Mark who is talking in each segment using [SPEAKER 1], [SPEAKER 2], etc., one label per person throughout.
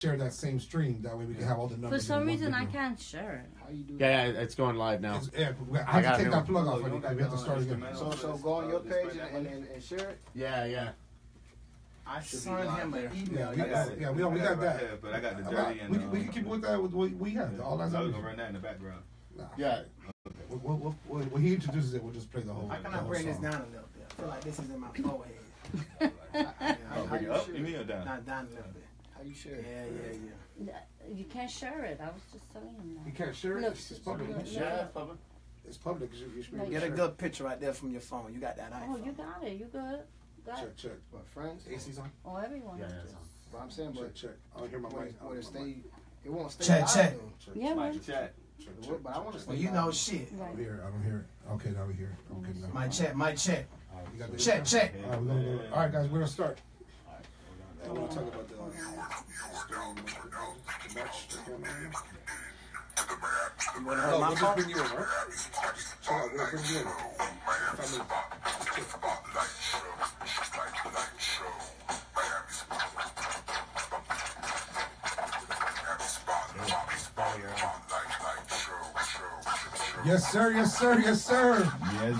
[SPEAKER 1] share that same stream. That way we can have all the numbers. For some
[SPEAKER 2] reason, I can't share it.
[SPEAKER 3] How you do
[SPEAKER 4] Yeah, yeah, it's going live now.
[SPEAKER 1] It's, yeah, I
[SPEAKER 4] I
[SPEAKER 1] have
[SPEAKER 4] got
[SPEAKER 1] to take
[SPEAKER 4] it.
[SPEAKER 1] that plug off.
[SPEAKER 5] Oh, you
[SPEAKER 1] I think we have to start
[SPEAKER 5] uh,
[SPEAKER 1] again.
[SPEAKER 3] So, so go on your page and, and, and, and share it.
[SPEAKER 4] Yeah, yeah.
[SPEAKER 3] I
[SPEAKER 5] Should be
[SPEAKER 3] sent him
[SPEAKER 5] there.
[SPEAKER 3] an email.
[SPEAKER 1] Yeah, we
[SPEAKER 5] I
[SPEAKER 1] got
[SPEAKER 5] got
[SPEAKER 1] it.
[SPEAKER 5] it.
[SPEAKER 1] Yeah, we don't- we
[SPEAKER 5] I
[SPEAKER 1] got
[SPEAKER 5] it right
[SPEAKER 1] that.
[SPEAKER 5] here, but I got the
[SPEAKER 1] All
[SPEAKER 5] dirty
[SPEAKER 1] right,
[SPEAKER 5] and
[SPEAKER 1] we, can, we can
[SPEAKER 5] um,
[SPEAKER 1] keep it with that. With what we have. All that's
[SPEAKER 5] I
[SPEAKER 1] how
[SPEAKER 5] was gonna run that in the background.
[SPEAKER 4] Yeah.
[SPEAKER 1] We'll, we'll, we'll, when he introduces it, we'll just play the whole.
[SPEAKER 3] I
[SPEAKER 1] the
[SPEAKER 3] cannot
[SPEAKER 1] whole
[SPEAKER 3] bring this
[SPEAKER 1] song.
[SPEAKER 3] down a little bit. I feel like this is in my forehead. I, I, I,
[SPEAKER 5] Oh, bring it up?
[SPEAKER 3] you
[SPEAKER 5] You mean or down?
[SPEAKER 3] Not down a little bit.
[SPEAKER 5] How you share?
[SPEAKER 3] Yeah, yeah, yeah.
[SPEAKER 2] You can't share it. I was just telling him
[SPEAKER 1] You
[SPEAKER 2] that.
[SPEAKER 1] can't share it.
[SPEAKER 2] Look,
[SPEAKER 1] It's, it's public.
[SPEAKER 2] look,
[SPEAKER 4] Yeah, that's public.
[SPEAKER 1] It's public. You, you should be able
[SPEAKER 3] Get a good picture right there from your phone. You got that
[SPEAKER 2] oh,
[SPEAKER 3] iPhone.
[SPEAKER 2] Oh, you got it. You good. Got
[SPEAKER 1] Check,
[SPEAKER 2] it.
[SPEAKER 1] check.
[SPEAKER 5] What friends?
[SPEAKER 1] AC's on.
[SPEAKER 2] Oh, everyone.
[SPEAKER 4] Yeah,
[SPEAKER 2] is
[SPEAKER 4] yeah,
[SPEAKER 2] just-
[SPEAKER 5] But I'm saying,
[SPEAKER 1] Check,
[SPEAKER 5] but
[SPEAKER 1] check. I don't hear my
[SPEAKER 5] when
[SPEAKER 1] mic.
[SPEAKER 5] it, when it stay, it won't stay.
[SPEAKER 3] Check,
[SPEAKER 5] live,
[SPEAKER 3] check.
[SPEAKER 5] though.
[SPEAKER 1] Check,
[SPEAKER 2] Yeah,
[SPEAKER 1] check,
[SPEAKER 2] man.
[SPEAKER 5] Mic check.
[SPEAKER 1] check,
[SPEAKER 5] But
[SPEAKER 1] check,
[SPEAKER 5] but I want to stay.
[SPEAKER 3] Well, you know
[SPEAKER 5] live.
[SPEAKER 3] shit.
[SPEAKER 1] I
[SPEAKER 2] Right.
[SPEAKER 1] don't hear it. I don't hear it. Okay, now we hear it. Okay, now.
[SPEAKER 3] My check, my check.
[SPEAKER 1] You got the
[SPEAKER 3] Check,
[SPEAKER 1] intro?
[SPEAKER 3] check.
[SPEAKER 1] All right, go. All right, guys, we're gonna start. And we'll talk about the. No,
[SPEAKER 3] hear my
[SPEAKER 1] we'll just bring you in, right? Chill out, we'll bring you in. Family. Yes, sir. Yes, sir. Yes, sir.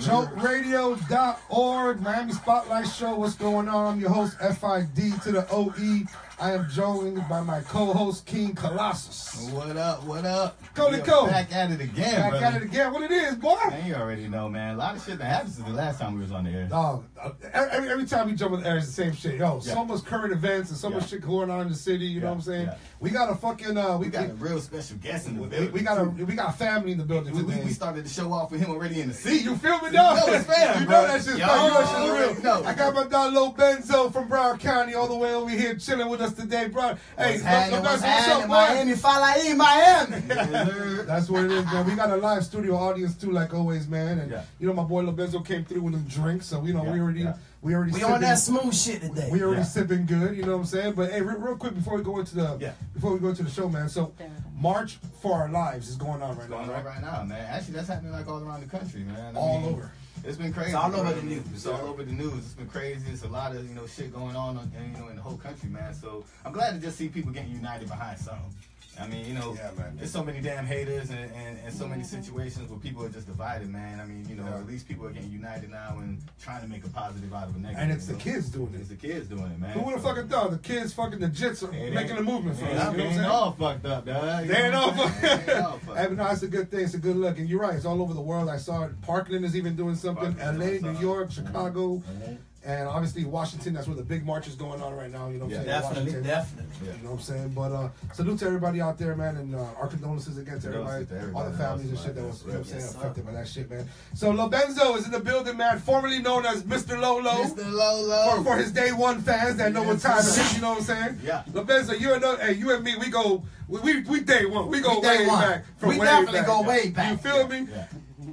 [SPEAKER 1] JoltRadio.org, Miami Spotlight Show. What's going on? I'm your host, FID to the OE. I am joined by my co-host, King Colosus.
[SPEAKER 6] What up? What up?
[SPEAKER 1] To
[SPEAKER 6] are
[SPEAKER 1] go.
[SPEAKER 6] Back at it again,
[SPEAKER 1] Back
[SPEAKER 6] brother.
[SPEAKER 1] at it again. What it is, boy?
[SPEAKER 6] Man, you already know, man. A lot of shit that happened since the last time we was on the air.
[SPEAKER 1] Dog, uh, every, every time we jump on the air, it's the same shit. Yo, so much current events and so much
[SPEAKER 6] Yeah.
[SPEAKER 1] shit going on in the city. You know what I'm saying?
[SPEAKER 6] yeah.
[SPEAKER 1] We got a fucking uh, we,
[SPEAKER 6] We got
[SPEAKER 1] we,
[SPEAKER 6] a real special guest in the
[SPEAKER 1] we,
[SPEAKER 6] building.
[SPEAKER 1] we got a we got family in the building
[SPEAKER 6] We, we, started the show off with him already in the seat.
[SPEAKER 1] you feel me, dog?
[SPEAKER 6] know it's fam,
[SPEAKER 1] You
[SPEAKER 6] bro.
[SPEAKER 1] know that shit's
[SPEAKER 6] Yo,
[SPEAKER 1] fam. You know
[SPEAKER 6] you
[SPEAKER 1] that
[SPEAKER 6] already
[SPEAKER 1] shit's
[SPEAKER 6] know.
[SPEAKER 1] real. I got my dog Lil Benzo from Broward County all the way over here chilling with us today, bro. Hey,
[SPEAKER 3] What's happening?
[SPEAKER 1] Lil
[SPEAKER 3] What's
[SPEAKER 1] Benzo, what's up, boy?
[SPEAKER 3] Miami, Fala E, Miami.
[SPEAKER 6] Yes.
[SPEAKER 1] That's what it is, man. We got a live studio audience too, like always, man. And
[SPEAKER 6] Yeah.
[SPEAKER 1] you know, my boy Lil Benzo came through with them drinks, so you know we already
[SPEAKER 6] yeah.
[SPEAKER 1] we already
[SPEAKER 3] We
[SPEAKER 1] sipping-
[SPEAKER 3] on that smooth shit today.
[SPEAKER 1] We already
[SPEAKER 6] Yeah.
[SPEAKER 1] sipping good, you know what I'm saying? But hey, real, real quick before we go into the
[SPEAKER 6] Yeah.
[SPEAKER 1] before we go into the show, man. So March for Our Lives is going on right
[SPEAKER 6] What's
[SPEAKER 1] now,
[SPEAKER 6] going on
[SPEAKER 1] right?
[SPEAKER 6] right now, man? Actually, that's happening like all around the country, man. I
[SPEAKER 1] All
[SPEAKER 6] mean,
[SPEAKER 1] over.
[SPEAKER 6] It's been crazy.
[SPEAKER 3] It's all over
[SPEAKER 6] bro.
[SPEAKER 3] the news.
[SPEAKER 6] It's all over the news. It's been crazy. It's a lot of you know shit going on, on you know, in the whole country, man. So I'm glad to just see people getting united behind something. I mean, you know,
[SPEAKER 1] Yeah,
[SPEAKER 6] there's so many damn haters and, and, and so many situations where people are just divided, man. I mean, you know,
[SPEAKER 1] Yeah.
[SPEAKER 6] at least people are getting united now and trying to make a positive out of a negative.
[SPEAKER 1] And it's
[SPEAKER 6] you
[SPEAKER 1] the kids doing it.
[SPEAKER 6] It's the kids doing it, man.
[SPEAKER 1] Who would have
[SPEAKER 6] So-
[SPEAKER 1] fucking thought? The kids fucking the jits are making a movement for us. You know
[SPEAKER 6] ain't-
[SPEAKER 1] what I'm
[SPEAKER 6] it ain't all fucked up, dog.
[SPEAKER 1] They ain't all
[SPEAKER 6] what I'm saying? It ain't all
[SPEAKER 1] fucking.
[SPEAKER 6] fucked
[SPEAKER 1] Hey,
[SPEAKER 6] up.
[SPEAKER 1] but no, it's a good thing. It's a good look. And you're right. It's all over the world. I saw it. Parkland is even doing something.
[SPEAKER 6] Parkland,
[SPEAKER 1] LA, New. York. Chicago,
[SPEAKER 6] Mhm.
[SPEAKER 1] And obviously Washington. That's where the big march is going on right now. You know what I'm
[SPEAKER 6] Yeah.
[SPEAKER 1] saying?
[SPEAKER 3] Definitely,
[SPEAKER 1] Washington.
[SPEAKER 3] definitely.
[SPEAKER 6] Yeah.
[SPEAKER 1] You know what I'm saying? But uh, salute to everybody out there, man, and uh, our condolences again to everybody,
[SPEAKER 6] Condolences to
[SPEAKER 1] all the families and shit that was, you know what I'm saying,
[SPEAKER 3] Yes,
[SPEAKER 1] affected by that shit, man. So Lobenzo is in the building, man, formerly known as Mr. Lolo.
[SPEAKER 6] Mr. Lolo.
[SPEAKER 1] For, for his day one fans that know what
[SPEAKER 6] Yes,
[SPEAKER 1] time it
[SPEAKER 6] sir.
[SPEAKER 1] is, you know what I'm saying?
[SPEAKER 6] Yeah.
[SPEAKER 1] Lobenzo, you and uh, hey, you and me, we go, we we, we day one, we go
[SPEAKER 3] We
[SPEAKER 1] way
[SPEAKER 3] one.
[SPEAKER 1] back. From
[SPEAKER 3] We
[SPEAKER 1] way
[SPEAKER 3] definitely
[SPEAKER 1] back.
[SPEAKER 3] go way back.
[SPEAKER 1] You feel me?
[SPEAKER 6] Yeah.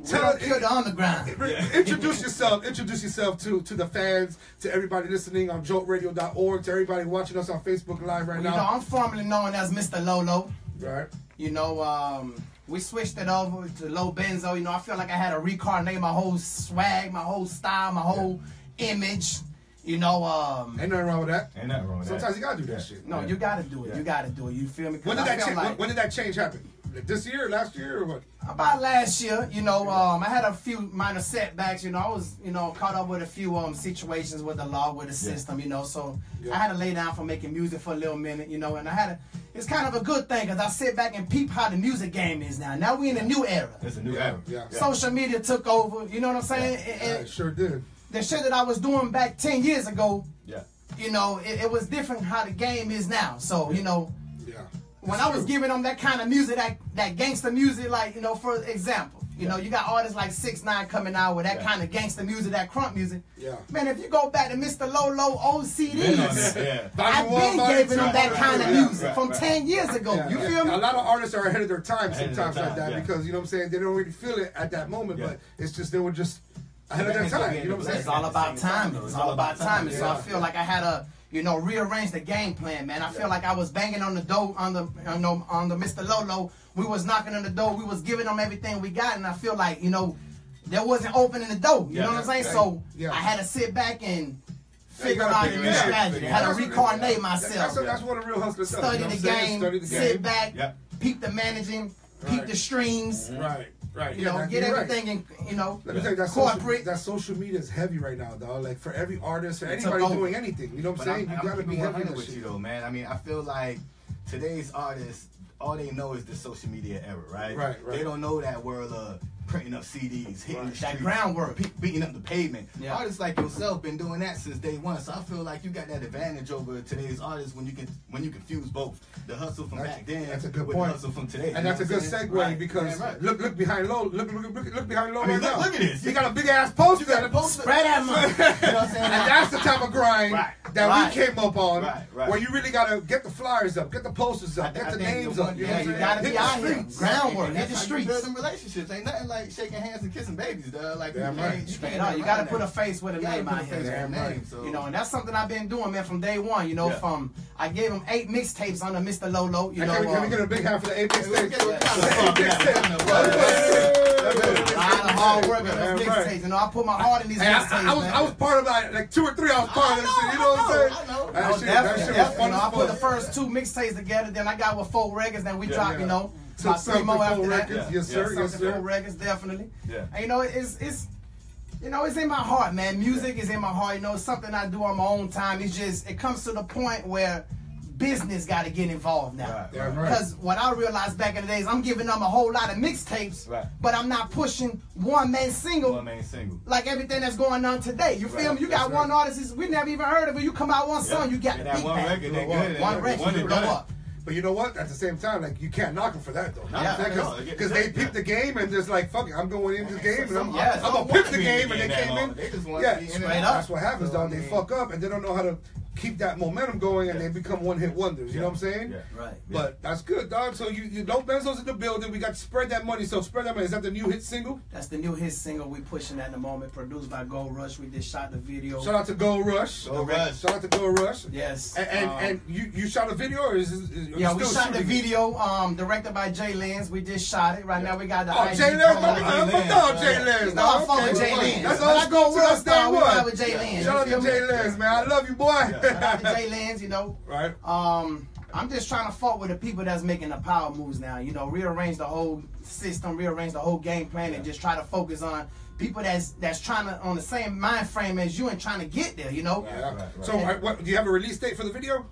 [SPEAKER 1] Tell,
[SPEAKER 3] Kill the underground.
[SPEAKER 1] Re- Introduce yourself. Introduce yourself to to the fans, to everybody listening on JoltRadio.org, to everybody watching us on Facebook Live right
[SPEAKER 3] You know,
[SPEAKER 1] now.
[SPEAKER 3] I'm formerly known as Mr. Lolo.
[SPEAKER 1] Right.
[SPEAKER 3] You know, um, we switched it over to Low Benzo. You know, I feel like I had to reincarnate my whole swag, my whole style, my whole image. You know, um,
[SPEAKER 1] Ain't nothing wrong with that.
[SPEAKER 6] Ain't nothing wrong with
[SPEAKER 1] Sometimes
[SPEAKER 6] that.
[SPEAKER 1] you gotta do that shit.
[SPEAKER 3] no,
[SPEAKER 6] Yeah.
[SPEAKER 3] you gotta do it.
[SPEAKER 6] Yeah.
[SPEAKER 3] You gotta do it. You feel me?
[SPEAKER 1] When did
[SPEAKER 3] I
[SPEAKER 1] that
[SPEAKER 3] feel
[SPEAKER 1] change?
[SPEAKER 3] like-
[SPEAKER 1] when did that change happen? This year, last year, or what?
[SPEAKER 3] About last year, you know, um, I had a few minor setbacks. You know, I was, you know, caught up with a few um situations with the law, with the
[SPEAKER 6] Yeah.
[SPEAKER 3] system. You know, so
[SPEAKER 1] Yeah.
[SPEAKER 3] I had to lay down for making music for a little minute. You know, and I had a. It's kind of a good thing because I sit back and peep how the music game is now. Now we in a new era.
[SPEAKER 6] It's a new
[SPEAKER 1] Yeah,
[SPEAKER 6] era.
[SPEAKER 1] yeah.
[SPEAKER 3] Social media took over. You know what I'm saying? And-
[SPEAKER 1] Yeah,
[SPEAKER 3] and
[SPEAKER 1] it sure did.
[SPEAKER 3] the shit that I was doing back ten years ago,
[SPEAKER 6] Yeah.
[SPEAKER 3] you know, it, it was different how the game is now. So you know,
[SPEAKER 1] Yeah.
[SPEAKER 3] When I was giving them that kind of music, that that gangster music, like you know, for example, you know, you got artists like Six Nine coming out with that
[SPEAKER 6] Yeah.
[SPEAKER 3] kind of gangster music, that crunk music.
[SPEAKER 1] Yeah.
[SPEAKER 3] Man, if you go back to Mr. Lolo old
[SPEAKER 6] Been
[SPEAKER 3] CDs,
[SPEAKER 6] that, yeah.
[SPEAKER 3] I've been
[SPEAKER 1] volume
[SPEAKER 3] giving them that kind of music
[SPEAKER 6] right,
[SPEAKER 3] from
[SPEAKER 6] right.
[SPEAKER 3] ten years ago.
[SPEAKER 1] Yeah,
[SPEAKER 3] you
[SPEAKER 1] yeah.
[SPEAKER 3] feel me?
[SPEAKER 1] A lot of artists are ahead of their time sometimes
[SPEAKER 6] their
[SPEAKER 1] like that
[SPEAKER 6] yeah.
[SPEAKER 1] because you know what I'm saying they don't really feel it at that moment,
[SPEAKER 6] Yeah.
[SPEAKER 1] but it's just they were just ahead of their
[SPEAKER 6] It's
[SPEAKER 1] time. You know what I'm
[SPEAKER 6] saying?
[SPEAKER 3] It's all about timing. It's all about timing. So I feel like I had to, you know, rearrange the game plan, man. I feel like I was banging on the door on the, you know, on the Mr. Lolo. We was knocking on the door. We was giving them everything we got, and I feel like, you know, there wasn't opening the door. You
[SPEAKER 6] Yeah,
[SPEAKER 3] know what I'm saying?
[SPEAKER 1] yeah,
[SPEAKER 3] So
[SPEAKER 1] yeah.
[SPEAKER 3] I had to sit back and figure out
[SPEAKER 1] figure
[SPEAKER 3] new strategy, how to
[SPEAKER 1] That's
[SPEAKER 3] reincarnate
[SPEAKER 1] That's,
[SPEAKER 3] myself,
[SPEAKER 1] that's what a real hustler does.
[SPEAKER 3] study
[SPEAKER 1] you know
[SPEAKER 3] the
[SPEAKER 1] what I'm saying?
[SPEAKER 3] game,
[SPEAKER 1] Study the
[SPEAKER 3] sit back, peep the managing, peep
[SPEAKER 1] Right.
[SPEAKER 3] the streams,
[SPEAKER 1] Right, right.
[SPEAKER 3] you
[SPEAKER 1] yeah,
[SPEAKER 3] know,
[SPEAKER 1] that-
[SPEAKER 3] get
[SPEAKER 1] you're right.
[SPEAKER 3] everything in, you know,
[SPEAKER 1] Let me tell you, that social, that social media is heavy right now, dog. Like for every artist or
[SPEAKER 3] It
[SPEAKER 1] anybody
[SPEAKER 3] took
[SPEAKER 1] doing anything, you know what I'm saying?
[SPEAKER 6] I'm,
[SPEAKER 1] you
[SPEAKER 6] I'm
[SPEAKER 1] gotta be
[SPEAKER 6] keeping
[SPEAKER 1] heavy in
[SPEAKER 6] 100
[SPEAKER 1] that
[SPEAKER 6] with
[SPEAKER 1] shit.
[SPEAKER 6] you though, man. I mean, I feel like today's artists, all they know is the social media era, right?
[SPEAKER 1] Right, right.
[SPEAKER 6] They don't know that world of printing up CDs, hitting
[SPEAKER 1] Right.
[SPEAKER 6] the
[SPEAKER 3] That
[SPEAKER 6] streets,
[SPEAKER 3] groundwork.
[SPEAKER 6] pe- beating up the pavement.
[SPEAKER 3] Yeah.
[SPEAKER 6] Artists like yourself been doing that since day one, so I feel like you got that advantage over today's artists when you can when you can fuse both the hustle from
[SPEAKER 1] That's-
[SPEAKER 6] back then
[SPEAKER 1] that's a good
[SPEAKER 6] with
[SPEAKER 1] point.
[SPEAKER 6] the hustle from today.
[SPEAKER 1] And that's a
[SPEAKER 6] what
[SPEAKER 1] good
[SPEAKER 6] I'm saying?
[SPEAKER 1] segue
[SPEAKER 6] Right.
[SPEAKER 1] because
[SPEAKER 6] Yeah, right.
[SPEAKER 1] look, look behind low, look, look, look, look behind low
[SPEAKER 6] I mean,
[SPEAKER 1] right
[SPEAKER 6] look-
[SPEAKER 1] now.
[SPEAKER 6] look at this.
[SPEAKER 1] You got a big ass poster.
[SPEAKER 6] You got a poster.
[SPEAKER 3] Spread that money.
[SPEAKER 6] You know what I'm saying?
[SPEAKER 1] And that's the type of grind
[SPEAKER 6] Right.
[SPEAKER 1] That
[SPEAKER 3] Right.
[SPEAKER 1] we came up on,
[SPEAKER 6] Right, right.
[SPEAKER 1] where you really gotta get the flyers up, get the posters up,
[SPEAKER 6] thi-
[SPEAKER 1] get
[SPEAKER 6] I
[SPEAKER 1] the names
[SPEAKER 6] the
[SPEAKER 1] up. You
[SPEAKER 3] yeah,
[SPEAKER 1] what I'm
[SPEAKER 3] you gotta
[SPEAKER 1] Hit
[SPEAKER 3] be
[SPEAKER 1] the
[SPEAKER 3] out here.
[SPEAKER 1] streets.
[SPEAKER 3] Groundwork,
[SPEAKER 6] And
[SPEAKER 3] hit the
[SPEAKER 6] how you
[SPEAKER 3] streets.
[SPEAKER 6] build them relationships. Ain't nothing like shaking hands and kissing babies, dog. Like
[SPEAKER 1] Damn
[SPEAKER 6] you
[SPEAKER 1] right.
[SPEAKER 6] can't- you
[SPEAKER 3] Straight
[SPEAKER 6] can't
[SPEAKER 3] up, you gotta
[SPEAKER 6] around
[SPEAKER 3] put a face with a
[SPEAKER 6] You
[SPEAKER 3] name out here.
[SPEAKER 1] Damn right.
[SPEAKER 6] so-
[SPEAKER 3] You know, and that's something I've been doing, man, from day one. You know,
[SPEAKER 6] Yeah.
[SPEAKER 3] from I gave him eight mixtapes under Mr. Lolo. You know,
[SPEAKER 1] can, we, can we
[SPEAKER 3] um,
[SPEAKER 1] get a big hand for the Apex
[SPEAKER 6] Hey, let's oh,
[SPEAKER 1] State?
[SPEAKER 6] get a-
[SPEAKER 3] a lot of hard work on those mixtapes. You know, I put my heart in these
[SPEAKER 1] Hey,
[SPEAKER 3] mixtapes.
[SPEAKER 1] I, I was. I was part of like, like two or three. I was part of this shit. You know what I'm saying?
[SPEAKER 6] I know, I.
[SPEAKER 1] That
[SPEAKER 3] No,
[SPEAKER 1] shit, that shit was fun
[SPEAKER 3] You know, I put the first two mixtapes together, then I got with four records, then we
[SPEAKER 1] Yeah,
[SPEAKER 3] dropped,
[SPEAKER 1] yeah.
[SPEAKER 3] you know,
[SPEAKER 1] Took
[SPEAKER 3] about three more after that.
[SPEAKER 1] records.
[SPEAKER 6] Yeah.
[SPEAKER 1] Yes, sir. Yes, sir.
[SPEAKER 3] records, definitely.
[SPEAKER 6] Yeah.
[SPEAKER 3] And you know, it's it's you know, it's in my heart, man. Music is in my heart. You know, it's something I do on my own time. It's just it comes to the point where business got to get involved now.
[SPEAKER 6] Right,
[SPEAKER 1] Damn right.
[SPEAKER 3] Because what I realized back in the days, I'm giving them a whole lot of mixtapes,
[SPEAKER 6] Right.
[SPEAKER 3] but I'm not pushing one man single
[SPEAKER 6] One main single.
[SPEAKER 3] like everything that's going on today. You feel me? You got
[SPEAKER 1] that's
[SPEAKER 3] one artist we never even heard of it. You come out one song, you got
[SPEAKER 6] Yeah, that one
[SPEAKER 3] bang.
[SPEAKER 6] record, they
[SPEAKER 1] One-
[SPEAKER 6] good.
[SPEAKER 3] One record,
[SPEAKER 6] one
[SPEAKER 3] you blow up.
[SPEAKER 1] But you know what? At the same time, like you can't knock them for that though.
[SPEAKER 3] Yeah.
[SPEAKER 1] Because they peeped the game and just like fuck it, I'm going into the game and I'm,
[SPEAKER 3] Yes.
[SPEAKER 1] I'm gonna pick the game and they came in.
[SPEAKER 6] They just want
[SPEAKER 1] Yeah,
[SPEAKER 6] to be in
[SPEAKER 3] straight
[SPEAKER 6] and
[SPEAKER 3] up.
[SPEAKER 1] That's what happens,
[SPEAKER 6] So,
[SPEAKER 1] dog.
[SPEAKER 6] I
[SPEAKER 1] They fuck up and they don't know how to keep that momentum going and
[SPEAKER 6] Yeah.
[SPEAKER 1] they become one hit wonders. You know what I'm saying?
[SPEAKER 6] Yeah.
[SPEAKER 3] Right.
[SPEAKER 1] But that's good, dog. So you, you know Benzo's in the building. We got to spread that money. So spread that money. Is that the new hit single?
[SPEAKER 3] That's the new hit single we pushing at the moment, produced by Gold Rush. We just shot the video.
[SPEAKER 1] Shout out to Gold Rush.
[SPEAKER 6] Gold Rush.
[SPEAKER 1] Shout out to Gold Rush.
[SPEAKER 3] yes.
[SPEAKER 1] And and,
[SPEAKER 3] um,
[SPEAKER 1] and you, you shot a video or is, is, is
[SPEAKER 3] yeah,
[SPEAKER 1] you
[SPEAKER 3] we shot the
[SPEAKER 1] shooting it?
[SPEAKER 3] video, um, directed by Jay Lens. We just shot it. Right now we got the
[SPEAKER 1] Oh,
[SPEAKER 3] IG
[SPEAKER 1] Jay Lens, my, my, my dog Jay Lens.
[SPEAKER 3] No, I
[SPEAKER 1] dog.
[SPEAKER 3] fuck with Jay
[SPEAKER 1] well,
[SPEAKER 3] Lens.
[SPEAKER 1] That's
[SPEAKER 3] When
[SPEAKER 1] old
[SPEAKER 3] I go
[SPEAKER 1] school to
[SPEAKER 3] real
[SPEAKER 1] us
[SPEAKER 3] style,
[SPEAKER 1] day one.
[SPEAKER 3] with Jay Lens.
[SPEAKER 1] Shout out to Jay
[SPEAKER 3] me?
[SPEAKER 1] Lens, man. I love you, boy.
[SPEAKER 3] Shout out to Jay Lens, you know.
[SPEAKER 1] right.
[SPEAKER 3] Um, I'm just trying to fuck with the people that's making the power moves now. You know, rearrange the whole system, rearrange the whole game plan, and just try to focus on people that's that's trying to on the same mind frame as you and trying to get there. You know,
[SPEAKER 1] Yeah.
[SPEAKER 6] right, right.
[SPEAKER 1] So, uh, what, do you have a release date for the video?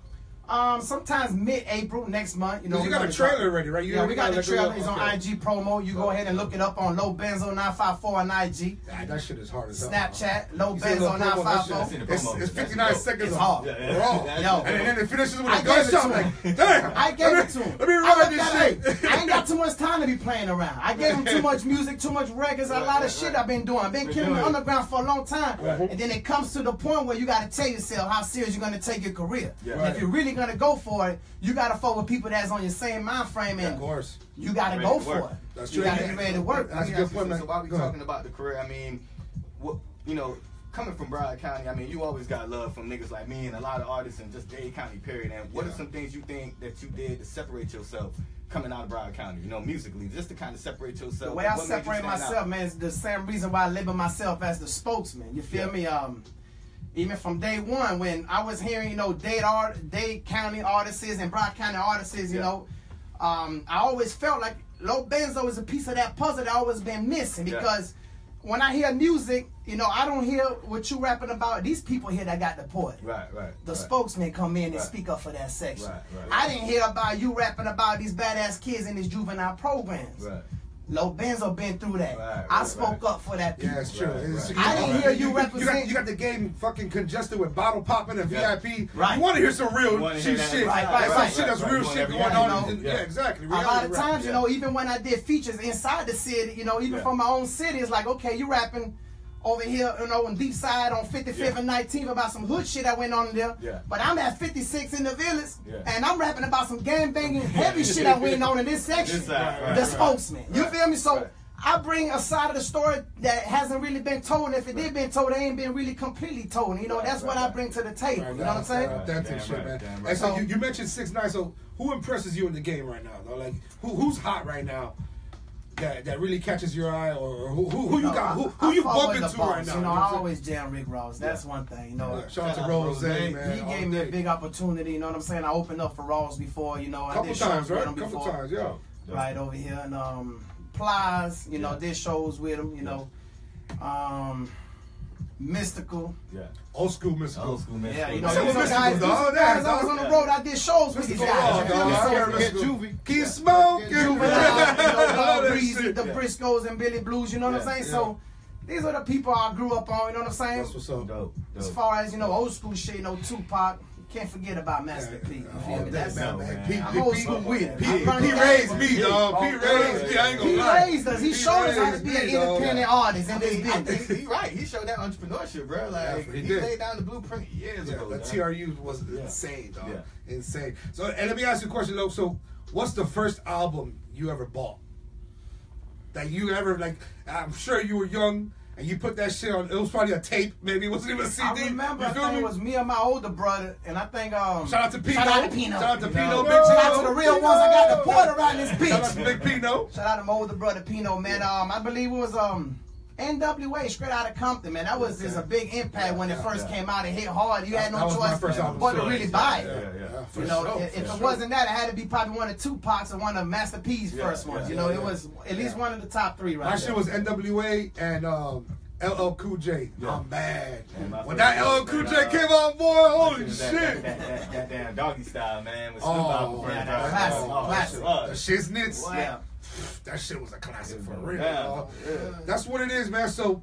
[SPEAKER 3] Um, sometimes mid-April next month. You know,
[SPEAKER 1] 'Cause you got a trailer
[SPEAKER 3] drop-
[SPEAKER 1] already, right? You
[SPEAKER 3] yeah, we got
[SPEAKER 1] got
[SPEAKER 3] the
[SPEAKER 1] like a
[SPEAKER 3] trailer.
[SPEAKER 1] little-
[SPEAKER 3] It's on
[SPEAKER 1] okay.
[SPEAKER 3] IG promo. You go ahead and look it up on Low Benzo 954 on IG,
[SPEAKER 1] Nah, that shit is hard as hell.
[SPEAKER 3] Snapchat, Low
[SPEAKER 1] You see the
[SPEAKER 3] Benzo
[SPEAKER 1] little promo, that shit-
[SPEAKER 3] 954.
[SPEAKER 1] It's,
[SPEAKER 6] promo.
[SPEAKER 1] it's
[SPEAKER 6] That's
[SPEAKER 1] 59 seconds
[SPEAKER 3] It's hard.
[SPEAKER 6] Yeah, yeah.
[SPEAKER 1] raw.
[SPEAKER 3] Yo.
[SPEAKER 6] dope.
[SPEAKER 1] And then it finishes with
[SPEAKER 3] I
[SPEAKER 1] a
[SPEAKER 3] gave it to
[SPEAKER 1] gunshot.
[SPEAKER 3] him.
[SPEAKER 1] Like, damn.
[SPEAKER 3] I gave
[SPEAKER 1] let me,
[SPEAKER 3] it to him.
[SPEAKER 1] Let me
[SPEAKER 3] I
[SPEAKER 1] ride this shit.
[SPEAKER 3] it. I ain't got too much time to be playing around. I gave him too much music, too much records, a lot of shit. I've been doing. I've been
[SPEAKER 6] Been
[SPEAKER 3] killing the underground for a long time. And then it comes to the point where you got to tell yourself how serious you're going to take your career.
[SPEAKER 6] Yeah.
[SPEAKER 3] And
[SPEAKER 1] Right.
[SPEAKER 3] if you're really going to go for it, you got to fuck with people that's on your same mind frame
[SPEAKER 1] Of
[SPEAKER 3] and
[SPEAKER 1] course.
[SPEAKER 3] you got to go for
[SPEAKER 6] work.
[SPEAKER 3] it.
[SPEAKER 1] That's
[SPEAKER 3] you
[SPEAKER 1] true.
[SPEAKER 3] got to be ready to work.
[SPEAKER 1] That's a
[SPEAKER 6] Yeah,
[SPEAKER 1] good point, man.
[SPEAKER 6] So while we
[SPEAKER 1] Go ahead.
[SPEAKER 6] talking about the career, I mean, what you know, coming from Broward County, I mean, you always got love from niggas like me and a lot of artists in just Dade County, period. And what
[SPEAKER 1] Yeah.
[SPEAKER 6] are some things you think that you did to separate yourself coming out of Broward County? You know, musically, just to kind of separate yourself.
[SPEAKER 3] The way I
[SPEAKER 6] What made you
[SPEAKER 3] separate
[SPEAKER 6] stand out?
[SPEAKER 3] myself, man, is the same reason why I label myself as the spokesman. You feel
[SPEAKER 6] Yeah.
[SPEAKER 3] me? Um, even from day one, when I was hearing, you know, Dade art, Dade County artists and Broward County artists, you
[SPEAKER 6] Yeah.
[SPEAKER 3] know, um, I always felt like Low Benzo is a piece of that puzzle that always been missing
[SPEAKER 6] Yeah.
[SPEAKER 3] because when I hear music, you know, I don't hear what you rapping about. These people here that got the poet.
[SPEAKER 6] Right, right.
[SPEAKER 3] The
[SPEAKER 6] right.
[SPEAKER 3] spokesman come in and
[SPEAKER 6] Right.
[SPEAKER 3] speak up for that section.
[SPEAKER 6] Right, right.
[SPEAKER 3] I didn't hear about you rapping about these badass kids in these juvenile programs.
[SPEAKER 6] Right.
[SPEAKER 3] Low Benzo been through that.
[SPEAKER 6] Right,
[SPEAKER 3] I
[SPEAKER 6] right,
[SPEAKER 3] spoke
[SPEAKER 6] right.
[SPEAKER 3] up for that.
[SPEAKER 1] Yeah,
[SPEAKER 3] people.
[SPEAKER 1] it's true.
[SPEAKER 6] Right,
[SPEAKER 1] It's-
[SPEAKER 6] right.
[SPEAKER 3] I didn't hear you
[SPEAKER 1] got,
[SPEAKER 3] represent-
[SPEAKER 1] you got the game fucking congested with bottle popping and
[SPEAKER 6] Yeah.
[SPEAKER 1] VIP.
[SPEAKER 3] Right.
[SPEAKER 1] You want to hear some real
[SPEAKER 6] You
[SPEAKER 1] shit,
[SPEAKER 6] hear that-
[SPEAKER 1] shit.
[SPEAKER 3] Right, right,
[SPEAKER 1] some
[SPEAKER 3] right.
[SPEAKER 1] shit that's
[SPEAKER 6] Right,
[SPEAKER 1] real
[SPEAKER 6] right.
[SPEAKER 1] shit going
[SPEAKER 6] wanna
[SPEAKER 1] on.
[SPEAKER 3] know-
[SPEAKER 6] Yeah.
[SPEAKER 1] Yeah, exactly.
[SPEAKER 3] A lot of
[SPEAKER 1] rap.
[SPEAKER 3] times, you know, even when I did features inside the city, you know, even
[SPEAKER 6] Yeah.
[SPEAKER 3] from my own city, it's like, okay, you rapping over here, you know, in Deep Side on 55th
[SPEAKER 6] Yeah.
[SPEAKER 3] and 19th about some hood shit that went on there.
[SPEAKER 6] Yeah.
[SPEAKER 3] But I'm at 56 in the village,
[SPEAKER 6] Yeah.
[SPEAKER 3] and I'm rapping about some gang banging heavy shit that went on in this section.
[SPEAKER 6] This side, right,
[SPEAKER 3] the
[SPEAKER 6] right.
[SPEAKER 3] spokesman. You feel me? So
[SPEAKER 6] right.
[SPEAKER 3] I bring a side of the story that hasn't really been told. And if it did been told, it ain't been really completely told. You know,
[SPEAKER 6] Right,
[SPEAKER 3] that's
[SPEAKER 6] right,
[SPEAKER 3] what I bring to the table.
[SPEAKER 1] Right,
[SPEAKER 3] you know what I'm saying?
[SPEAKER 6] right.
[SPEAKER 1] Authentic
[SPEAKER 6] Damn
[SPEAKER 1] shit,
[SPEAKER 6] right,
[SPEAKER 1] man.
[SPEAKER 6] damn
[SPEAKER 1] And so you, you mentioned six nine. So who impresses you in the game right now? Though? Like who who's hot right now? That, that really catches your eye, or who who, who you
[SPEAKER 3] know,
[SPEAKER 1] got? Who, who you
[SPEAKER 3] fuck
[SPEAKER 1] bump
[SPEAKER 3] with
[SPEAKER 1] into right now?
[SPEAKER 3] You know, I always jam Rick Ross. That's one thing. You know,
[SPEAKER 1] Yeah, shout out to
[SPEAKER 6] Ross,
[SPEAKER 1] man.
[SPEAKER 3] he gave me a big opportunity. You know what I'm saying? I opened up for Ross before. You know, I
[SPEAKER 1] couple
[SPEAKER 3] did
[SPEAKER 1] times,
[SPEAKER 3] shows
[SPEAKER 1] right?
[SPEAKER 3] with him
[SPEAKER 1] Couple
[SPEAKER 3] before.
[SPEAKER 1] times, yeah.
[SPEAKER 3] right over here and um Plies, you know,
[SPEAKER 6] Yeah.
[SPEAKER 3] did shows with him, you know. Um Mystikal.
[SPEAKER 6] Yeah.
[SPEAKER 1] Old school Mystikal.
[SPEAKER 6] Old school man.
[SPEAKER 3] Yeah, you know,
[SPEAKER 1] Some
[SPEAKER 3] these
[SPEAKER 1] Mystikal,
[SPEAKER 3] guys,
[SPEAKER 1] dog.
[SPEAKER 3] are
[SPEAKER 1] Yeah,
[SPEAKER 3] guys I was on the road, I did shows with these guys.
[SPEAKER 1] Raw,
[SPEAKER 3] you feel
[SPEAKER 1] dog.
[SPEAKER 3] So,
[SPEAKER 1] heard
[SPEAKER 6] Get. Juvie.
[SPEAKER 1] Keep
[SPEAKER 6] Yeah.
[SPEAKER 1] smoking.
[SPEAKER 3] Juvenile,
[SPEAKER 1] I
[SPEAKER 3] you know,
[SPEAKER 1] love
[SPEAKER 3] Dog
[SPEAKER 1] that
[SPEAKER 3] Breezy, the
[SPEAKER 6] Yeah.
[SPEAKER 3] Briscoes and Billy Blues, you know what I'm saying?
[SPEAKER 1] yeah.
[SPEAKER 3] So these are the people I grew up on, you know what I'm saying?
[SPEAKER 1] That's what's up.
[SPEAKER 6] Dope.
[SPEAKER 3] As far as, you know, old school shit, you know, Tupac, you can't forget about Master P. You feel me? That's
[SPEAKER 1] man,
[SPEAKER 6] man.
[SPEAKER 1] Pete,
[SPEAKER 3] I'm old school with it.
[SPEAKER 1] Pete,
[SPEAKER 3] I
[SPEAKER 1] Pete,
[SPEAKER 3] learned
[SPEAKER 1] Pete
[SPEAKER 3] that
[SPEAKER 1] raised me, dog. Pete raised me. I ain't gonna
[SPEAKER 3] He
[SPEAKER 1] lie.
[SPEAKER 3] raised us. He showed us how to be an independent artist in this business.
[SPEAKER 6] he right. He showed that entrepreneurship, bro. Like
[SPEAKER 1] he
[SPEAKER 6] he, laid down the blueprint years
[SPEAKER 1] Yeah,
[SPEAKER 6] ago.
[SPEAKER 1] the
[SPEAKER 6] dog.
[SPEAKER 1] TRU was insane, dog. Insane. So, and let me ask you a question, though. So, what's the first album you ever bought? That you ever like? I'm sure you were young and you put that shit on. It was probably a tape, maybe it wasn't even a CD.
[SPEAKER 3] I remember,
[SPEAKER 1] You
[SPEAKER 3] I think
[SPEAKER 1] me?
[SPEAKER 3] it was me and my older brother, and I think um.
[SPEAKER 1] Shout out to Pino.
[SPEAKER 3] Shout out to Pino.
[SPEAKER 1] Shout out to Pino.
[SPEAKER 6] Pino.
[SPEAKER 1] Big
[SPEAKER 3] Shout out to the real ones. I got the port around this bitch.
[SPEAKER 1] Shout out to. Big Pino.
[SPEAKER 3] Shout out to my older brother Pino, man. Um, I believe it was um. NWA straight out of Compton, man. That was just a big impact when it
[SPEAKER 1] Yeah,
[SPEAKER 3] first
[SPEAKER 6] yeah.
[SPEAKER 3] came out. It hit hard. You had no choice but to really buy it.
[SPEAKER 6] Yeah, yeah.
[SPEAKER 1] for
[SPEAKER 3] You know,
[SPEAKER 1] sure,
[SPEAKER 3] if, if it wasn't that, it had to be probably one of Tupac's or one of Master P's
[SPEAKER 6] Yeah,
[SPEAKER 3] first ones.
[SPEAKER 6] yeah,
[SPEAKER 3] you know,
[SPEAKER 1] yeah,
[SPEAKER 3] it was at least
[SPEAKER 6] Yeah.
[SPEAKER 3] one of the top three right
[SPEAKER 1] My shit was NWA and um, LL Cool J.
[SPEAKER 6] Yeah.
[SPEAKER 1] am mad.
[SPEAKER 6] Yeah, my
[SPEAKER 1] when that LL Cool J came on, boy, holy
[SPEAKER 6] That,
[SPEAKER 1] shit.
[SPEAKER 6] That, that, that, damn doggy style, man. With Snoop
[SPEAKER 1] Oh,
[SPEAKER 6] Dogg before
[SPEAKER 3] yeah,
[SPEAKER 6] he
[SPEAKER 3] that
[SPEAKER 6] dropped
[SPEAKER 3] classic. Classic.
[SPEAKER 1] The shiznits.
[SPEAKER 3] Yeah.
[SPEAKER 1] That shit was a classic for real.
[SPEAKER 6] Yeah.
[SPEAKER 1] That's what it is, man. So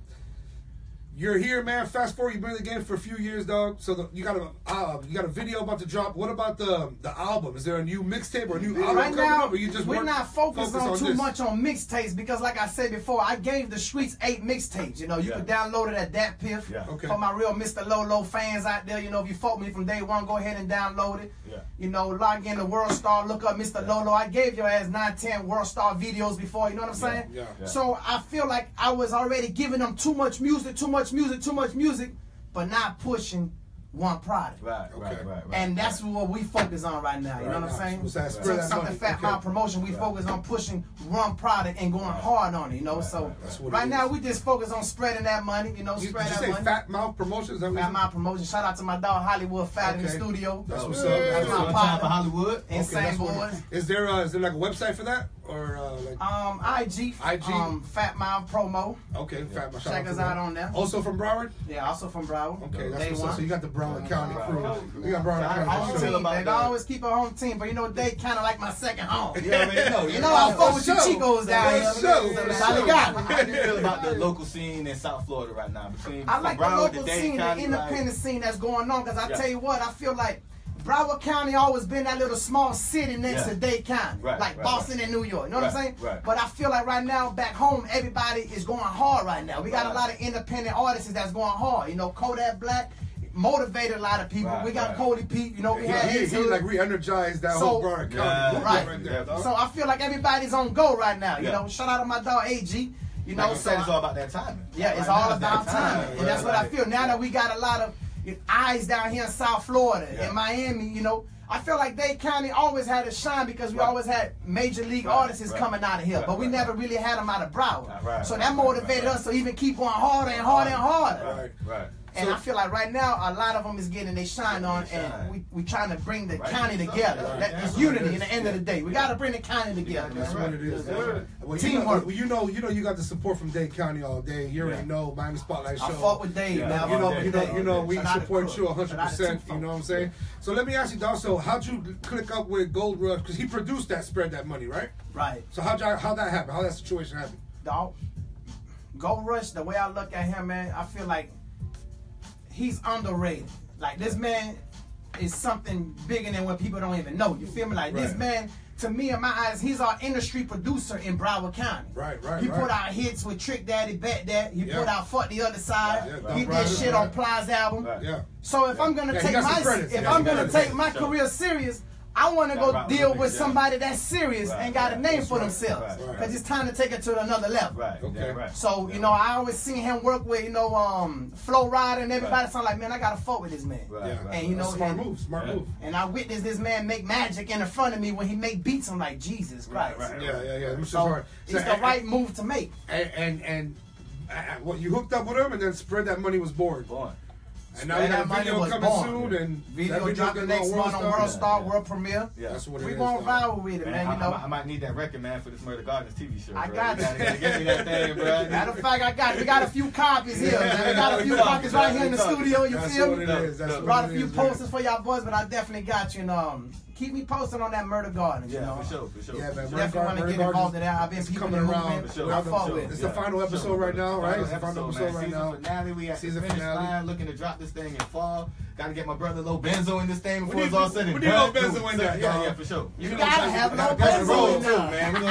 [SPEAKER 1] you're here, man. Fast forward, you've been in the game for a few years, dog. So the, you got a uh, you got a video about to drop. What about the the album? Is there a new mixtape or a new album
[SPEAKER 3] Right
[SPEAKER 1] coming
[SPEAKER 3] now,
[SPEAKER 1] up? Or you just
[SPEAKER 3] we're
[SPEAKER 1] work-
[SPEAKER 3] not focused
[SPEAKER 1] focus
[SPEAKER 3] on, too
[SPEAKER 1] this?
[SPEAKER 3] much on mixtapes because, like I said before, I gave the streets eight mixtapes. You know, you
[SPEAKER 6] Yeah.
[SPEAKER 3] can download it at DatPiff.
[SPEAKER 6] Yeah.
[SPEAKER 1] Okay.
[SPEAKER 3] For my real Mr. Lolo fans out there, you know, if you fuck with me from day one, go ahead and download it.
[SPEAKER 6] Yeah.
[SPEAKER 3] You know, log in to World Star, look up Mr. Lolo. I gave your ass 9, 10 World Star videos before, you know what I'm saying?
[SPEAKER 1] yeah,
[SPEAKER 6] yeah.
[SPEAKER 3] So I feel like I was already giving them too much music, too much music, too much music, but not pushing one product.
[SPEAKER 6] Right, right,
[SPEAKER 1] Okay.
[SPEAKER 6] right, right.
[SPEAKER 3] And that's what we focus on right now. You know
[SPEAKER 1] Right
[SPEAKER 3] what I'm saying?
[SPEAKER 1] What's that?
[SPEAKER 3] So
[SPEAKER 1] Spread
[SPEAKER 3] something
[SPEAKER 1] money.
[SPEAKER 3] Fat
[SPEAKER 1] Okay.
[SPEAKER 3] Mile promotion. We focus on pushing one product and going hard on it. You know,
[SPEAKER 6] Right,
[SPEAKER 3] so
[SPEAKER 6] right,
[SPEAKER 1] That's what
[SPEAKER 3] right now
[SPEAKER 1] is.
[SPEAKER 3] we just focus on spreading that money. You know,
[SPEAKER 1] You,
[SPEAKER 3] spread
[SPEAKER 1] did you
[SPEAKER 3] that
[SPEAKER 1] say
[SPEAKER 3] money.
[SPEAKER 1] Fat Mouth Promotions? That
[SPEAKER 3] Fat
[SPEAKER 1] said?
[SPEAKER 3] Mile promotion. Shout out to my dog Hollywood Fat in the studio.
[SPEAKER 1] That's what's up.
[SPEAKER 3] That's
[SPEAKER 1] That's
[SPEAKER 3] my
[SPEAKER 1] what's
[SPEAKER 6] One
[SPEAKER 1] up.
[SPEAKER 3] partner.
[SPEAKER 6] Hollywood.
[SPEAKER 3] Insane
[SPEAKER 1] that's what-
[SPEAKER 3] boys.
[SPEAKER 1] Is there uh, is there like a website for that or uh, like?
[SPEAKER 3] Um, IG,
[SPEAKER 1] IG.
[SPEAKER 3] um, Fat Mile promo.
[SPEAKER 1] Okay, Fat Mouth. shout
[SPEAKER 3] Check us out on there.
[SPEAKER 1] Also from Broward.
[SPEAKER 3] Yeah, also from Broward.
[SPEAKER 1] Okay, that's
[SPEAKER 3] Day
[SPEAKER 1] what's up.
[SPEAKER 3] one.
[SPEAKER 1] So you got the Broward County
[SPEAKER 6] Right.
[SPEAKER 1] crew. You got Broward
[SPEAKER 6] Shout
[SPEAKER 1] County
[SPEAKER 6] to
[SPEAKER 3] Home team,
[SPEAKER 6] about
[SPEAKER 3] baby.
[SPEAKER 6] that.
[SPEAKER 3] Always keep a home team, but you know they kind of like my second home.
[SPEAKER 6] You already know.
[SPEAKER 3] You know I
[SPEAKER 1] For
[SPEAKER 3] fuck with you. Chicos down here.
[SPEAKER 1] For sure,
[SPEAKER 3] So
[SPEAKER 1] for
[SPEAKER 3] that's how they got.
[SPEAKER 6] How do you feel about the local scene in South Florida right now? Between
[SPEAKER 3] I like the local scene, the independent scene that's going on. Because I tell you what, I feel like Broward County always been that little small city next
[SPEAKER 6] Yeah.
[SPEAKER 3] to Dade County,
[SPEAKER 6] Right,
[SPEAKER 3] like
[SPEAKER 6] right,
[SPEAKER 3] Boston and New York. You know what I'm saying?
[SPEAKER 6] right.
[SPEAKER 3] But I feel like right now back home, everybody is going hard right now. We got a lot of independent artists that's going hard. You know, Kodak Black motivated a lot of people.
[SPEAKER 6] Right,
[SPEAKER 3] we got
[SPEAKER 6] right.
[SPEAKER 3] Cody Pete. You know, we
[SPEAKER 1] He,
[SPEAKER 3] had
[SPEAKER 1] he,
[SPEAKER 3] his
[SPEAKER 1] he like re-energized that
[SPEAKER 3] So-
[SPEAKER 1] whole Broward County
[SPEAKER 6] Yeah.
[SPEAKER 3] Right.
[SPEAKER 1] right there,
[SPEAKER 3] So I feel like everybody's on go right now. You
[SPEAKER 6] Yeah.
[SPEAKER 3] know, shout out to my dog AG. You know,
[SPEAKER 6] like you
[SPEAKER 3] so
[SPEAKER 6] said, it's all about that timing.
[SPEAKER 3] yeah, it's
[SPEAKER 6] Right
[SPEAKER 3] all
[SPEAKER 6] now,
[SPEAKER 3] about
[SPEAKER 6] that
[SPEAKER 3] timing, and that's what I feel. Now that we got a lot of eyes down here in South Florida
[SPEAKER 6] Yeah.
[SPEAKER 3] and Miami, you know, I feel like Dade County always had a shine because we
[SPEAKER 6] Right.
[SPEAKER 3] always had major league
[SPEAKER 6] Right,
[SPEAKER 3] artists
[SPEAKER 6] right.
[SPEAKER 3] coming out of here, but we never really had them out of Broward. So that motivated us to even keep going harder and harder and harder.
[SPEAKER 1] Right.
[SPEAKER 6] Right.
[SPEAKER 3] And
[SPEAKER 1] So- uh-huh.
[SPEAKER 3] I feel like right now a lot of them is getting they shine on,
[SPEAKER 6] shine.
[SPEAKER 3] and we we trying to bring the
[SPEAKER 6] Right.
[SPEAKER 3] county together.
[SPEAKER 6] Right.
[SPEAKER 3] That, it's unity in the end of the day. We got to bring the county together.
[SPEAKER 1] That's
[SPEAKER 3] man.
[SPEAKER 1] what it is.
[SPEAKER 6] Yeah.
[SPEAKER 1] man. Well, you know,
[SPEAKER 3] Teamwork.
[SPEAKER 1] well, you know, you know, you got the support from Dade County all day. You already
[SPEAKER 6] Yeah.
[SPEAKER 1] know Miami Spotlight Show.
[SPEAKER 3] I fought with Dave,
[SPEAKER 6] Yeah.
[SPEAKER 3] man.
[SPEAKER 1] you know,
[SPEAKER 6] day,
[SPEAKER 1] you know, you know, we
[SPEAKER 3] Shout out
[SPEAKER 1] support you 100.
[SPEAKER 3] Shout out to
[SPEAKER 1] percent You know what I'm saying? So let me ask you, also, how'd you click up with Gold Rush? Because he produced that, spread that money, right?
[SPEAKER 3] Right.
[SPEAKER 1] So how'd how that happen? How that situation happened?
[SPEAKER 3] dog. Gold Rush, the way I look at him, man, I feel like he's underrated. Like this man is something bigger than what people don't even know. You feel me? Like this man, to me, in my eyes, he's our industry producer in Broward County.
[SPEAKER 1] Right, right,
[SPEAKER 3] He
[SPEAKER 1] right.
[SPEAKER 3] put out hits with Trick Daddy, Bet That. He
[SPEAKER 1] Yeah.
[SPEAKER 3] put out Fuck the Other Side.
[SPEAKER 1] Yeah,
[SPEAKER 3] he did shit
[SPEAKER 1] right.
[SPEAKER 3] on Plies album.
[SPEAKER 6] Right.
[SPEAKER 1] Yeah.
[SPEAKER 3] So if I'm gonna
[SPEAKER 1] Yeah,
[SPEAKER 3] take my if
[SPEAKER 1] Yeah,
[SPEAKER 3] I'm gonna take my career serious, I want to go
[SPEAKER 6] rock with
[SPEAKER 3] deal with somebody that's serious
[SPEAKER 6] Right,
[SPEAKER 3] and got a name for
[SPEAKER 6] right,
[SPEAKER 3] themselves. Because
[SPEAKER 1] right.
[SPEAKER 3] it's time to take it to another level.
[SPEAKER 6] Right.
[SPEAKER 1] Okay.
[SPEAKER 6] Yeah, right.
[SPEAKER 3] So,
[SPEAKER 6] Yeah.
[SPEAKER 3] you know, I always seen him work with, you know, um, Flo Rida and everybody.
[SPEAKER 6] Right.
[SPEAKER 3] So I'm like, man, I got to fuck with this man.
[SPEAKER 6] Right,
[SPEAKER 1] Yeah.
[SPEAKER 6] right,
[SPEAKER 3] And you
[SPEAKER 6] right.
[SPEAKER 3] know,
[SPEAKER 1] smart
[SPEAKER 3] and-
[SPEAKER 1] move, smart
[SPEAKER 6] Yeah.
[SPEAKER 1] move.
[SPEAKER 3] And I witnessed this man make magic in the front of me when he make beats. I'm like, Jesus Christ.
[SPEAKER 6] Right, right.
[SPEAKER 1] Yeah, yeah, yeah. Them shit's
[SPEAKER 3] So it's
[SPEAKER 1] So,
[SPEAKER 3] the
[SPEAKER 1] and-
[SPEAKER 3] right move to make.
[SPEAKER 1] And and and uh, what you hooked up with him, and then spread that money was born.
[SPEAKER 6] Born.
[SPEAKER 1] And now
[SPEAKER 3] Spread
[SPEAKER 1] you got
[SPEAKER 3] That Money
[SPEAKER 1] video
[SPEAKER 3] was
[SPEAKER 1] coming
[SPEAKER 3] born.
[SPEAKER 1] soon, and
[SPEAKER 3] Video
[SPEAKER 1] that
[SPEAKER 3] drop the next
[SPEAKER 1] on
[SPEAKER 3] month on
[SPEAKER 1] World
[SPEAKER 3] World
[SPEAKER 1] Star.
[SPEAKER 3] Star
[SPEAKER 6] Yeah.
[SPEAKER 3] World Premiere.
[SPEAKER 6] Yeah.
[SPEAKER 1] That's what it
[SPEAKER 3] We
[SPEAKER 1] is,
[SPEAKER 3] going
[SPEAKER 1] dog.
[SPEAKER 3] viral with it,
[SPEAKER 6] Man,
[SPEAKER 3] man.
[SPEAKER 6] I,
[SPEAKER 3] You know.
[SPEAKER 6] I, I might need that record, man, for this Murder Gardens TV show.
[SPEAKER 3] I
[SPEAKER 6] bro.
[SPEAKER 3] got
[SPEAKER 6] you.
[SPEAKER 3] it.
[SPEAKER 6] Gotta, gotta get me that thing, bro.
[SPEAKER 3] Matter of fact, I got we got a few copies here. man. We got a few copies right here in the studio. You
[SPEAKER 1] That's
[SPEAKER 3] feel
[SPEAKER 1] what
[SPEAKER 3] me?
[SPEAKER 1] it is.
[SPEAKER 3] Brought a few posters for y'all boys, but I definitely got you. And um, keep me posted on that Murder Garden. You know.
[SPEAKER 6] for sure, for sure.
[SPEAKER 1] Yeah, man.
[SPEAKER 3] Definitely want to get
[SPEAKER 1] Murder
[SPEAKER 3] involved in that. I've been
[SPEAKER 1] is coming around.
[SPEAKER 6] For sure.
[SPEAKER 3] I
[SPEAKER 6] For
[SPEAKER 3] fuck
[SPEAKER 6] sure.
[SPEAKER 3] with.
[SPEAKER 1] It's
[SPEAKER 3] it.
[SPEAKER 1] the final episode right now, right? It's the final episode right
[SPEAKER 6] Season
[SPEAKER 1] now.
[SPEAKER 6] finale. We at
[SPEAKER 1] Season
[SPEAKER 6] the finish
[SPEAKER 1] finale.
[SPEAKER 6] line, looking to drop this thing in fall. Got to get my brother Low Benzo in this thing before it's all said and
[SPEAKER 1] we need
[SPEAKER 6] done.
[SPEAKER 1] Lil Benzo in there,
[SPEAKER 6] Yeah, yeah, for sure.
[SPEAKER 3] You
[SPEAKER 1] know,
[SPEAKER 3] gotta have
[SPEAKER 1] gotta-
[SPEAKER 3] no
[SPEAKER 1] gotta
[SPEAKER 3] Benzo in there.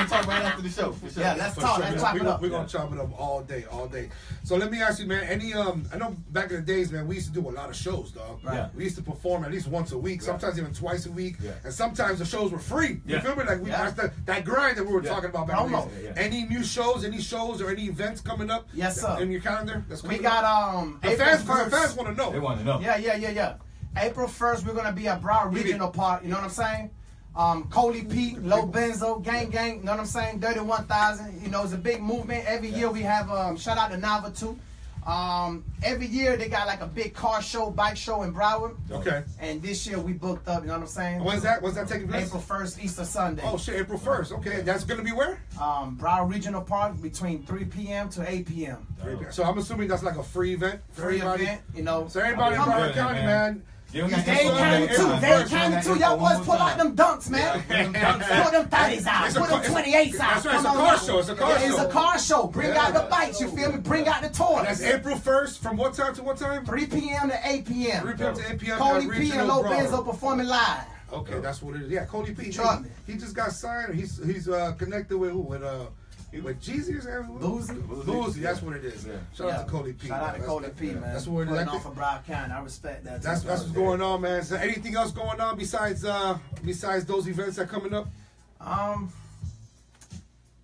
[SPEAKER 6] Man. We're gonna talk right after the show. For sure.
[SPEAKER 3] Yeah, let's
[SPEAKER 1] For
[SPEAKER 3] talk.
[SPEAKER 1] sure,
[SPEAKER 3] Let's chop
[SPEAKER 1] we
[SPEAKER 3] it
[SPEAKER 1] gonna,
[SPEAKER 3] up.
[SPEAKER 1] we gonna chop it up all day, all day. So let me ask you, man. Any um, I know back in the days, man, we used to do a lot of shows, dog.
[SPEAKER 3] Right.
[SPEAKER 6] Yeah.
[SPEAKER 1] We used to perform at least once a week, sometimes even twice a week,
[SPEAKER 6] Yeah.
[SPEAKER 1] and sometimes the shows were free. You
[SPEAKER 6] Yeah.
[SPEAKER 1] feel me? Like we
[SPEAKER 3] Yeah.
[SPEAKER 1] that's the, that grind that we were
[SPEAKER 6] Yeah.
[SPEAKER 1] talking about back in the
[SPEAKER 3] Promo.
[SPEAKER 1] days.
[SPEAKER 6] Yeah, yeah.
[SPEAKER 1] Any new shows, any shows or any events coming up?
[SPEAKER 3] Yes, sir.
[SPEAKER 1] In your calendar, that's
[SPEAKER 3] We got um.
[SPEAKER 1] The fans, fans want to know.
[SPEAKER 6] They want to know.
[SPEAKER 3] Yeah, yeah, yeah, yeah. April 1st, we're going to be at Broward Regional Park. You know what I'm saying? Um, Coley Pete, Low Benzo, Gang Gang, you know what I'm saying? Dirty 1000. You know, it's a big movement. Every year we have, um, shout out to Nava too. Um, every year they got like a big car show, bike show in Broward.
[SPEAKER 1] Okay.
[SPEAKER 3] And this year we booked up, you know what I'm saying?
[SPEAKER 1] When's that? When's that taking place?
[SPEAKER 3] April 1st, Easter Sunday.
[SPEAKER 1] Oh shit, April first. Okay, that's gonna be where?
[SPEAKER 3] Um, Broward Regional Park between 3 p.m. to 8 p.m.
[SPEAKER 1] So I'm assuming that's like a free event for
[SPEAKER 3] Free
[SPEAKER 1] everybody.
[SPEAKER 3] event, you know.
[SPEAKER 1] So everybody in
[SPEAKER 6] Come
[SPEAKER 1] Broward
[SPEAKER 6] on,
[SPEAKER 1] County,
[SPEAKER 6] man.
[SPEAKER 1] man.
[SPEAKER 6] Give them that
[SPEAKER 3] Dade
[SPEAKER 6] info,
[SPEAKER 3] County
[SPEAKER 6] man.
[SPEAKER 3] too.
[SPEAKER 6] Everybody
[SPEAKER 3] Dade
[SPEAKER 6] first, man,
[SPEAKER 3] County
[SPEAKER 6] that
[SPEAKER 3] too. Y'all boys pull out them dunks, man.
[SPEAKER 6] Put them dunks out.
[SPEAKER 3] 30s out.
[SPEAKER 1] It's
[SPEAKER 3] Put them 28s out.
[SPEAKER 1] that's right, it's a car show, it's a car
[SPEAKER 3] Yeah, It's
[SPEAKER 1] show.
[SPEAKER 3] a car show. Bring out the bikes. You feel me? Bring out the toys.
[SPEAKER 1] That's April first. From what time to what time?
[SPEAKER 3] 3 p.m. to 8 p.m.
[SPEAKER 1] 3
[SPEAKER 3] p.m.
[SPEAKER 1] to 8 p.m.
[SPEAKER 3] Cody P and
[SPEAKER 1] Broward.
[SPEAKER 3] Benzo performing live.
[SPEAKER 1] Okay, that's what it is. Yeah, Cody P. He, he just got signed. He's he's uh, connected with who? With uh with Jeezy or something?
[SPEAKER 3] Boozy.
[SPEAKER 1] Boozy. That's what it is.
[SPEAKER 6] Yeah.
[SPEAKER 1] Shout out to Cody P.
[SPEAKER 3] Shout out to
[SPEAKER 1] That's-
[SPEAKER 3] Cody
[SPEAKER 1] that-
[SPEAKER 3] P, man.
[SPEAKER 1] That's what it is.
[SPEAKER 3] Putting
[SPEAKER 1] I
[SPEAKER 3] on
[SPEAKER 1] think-
[SPEAKER 3] for County. I respect that.
[SPEAKER 1] That's that's what's going on, man. So anything else going on besides uh besides those events that coming up?
[SPEAKER 3] Um.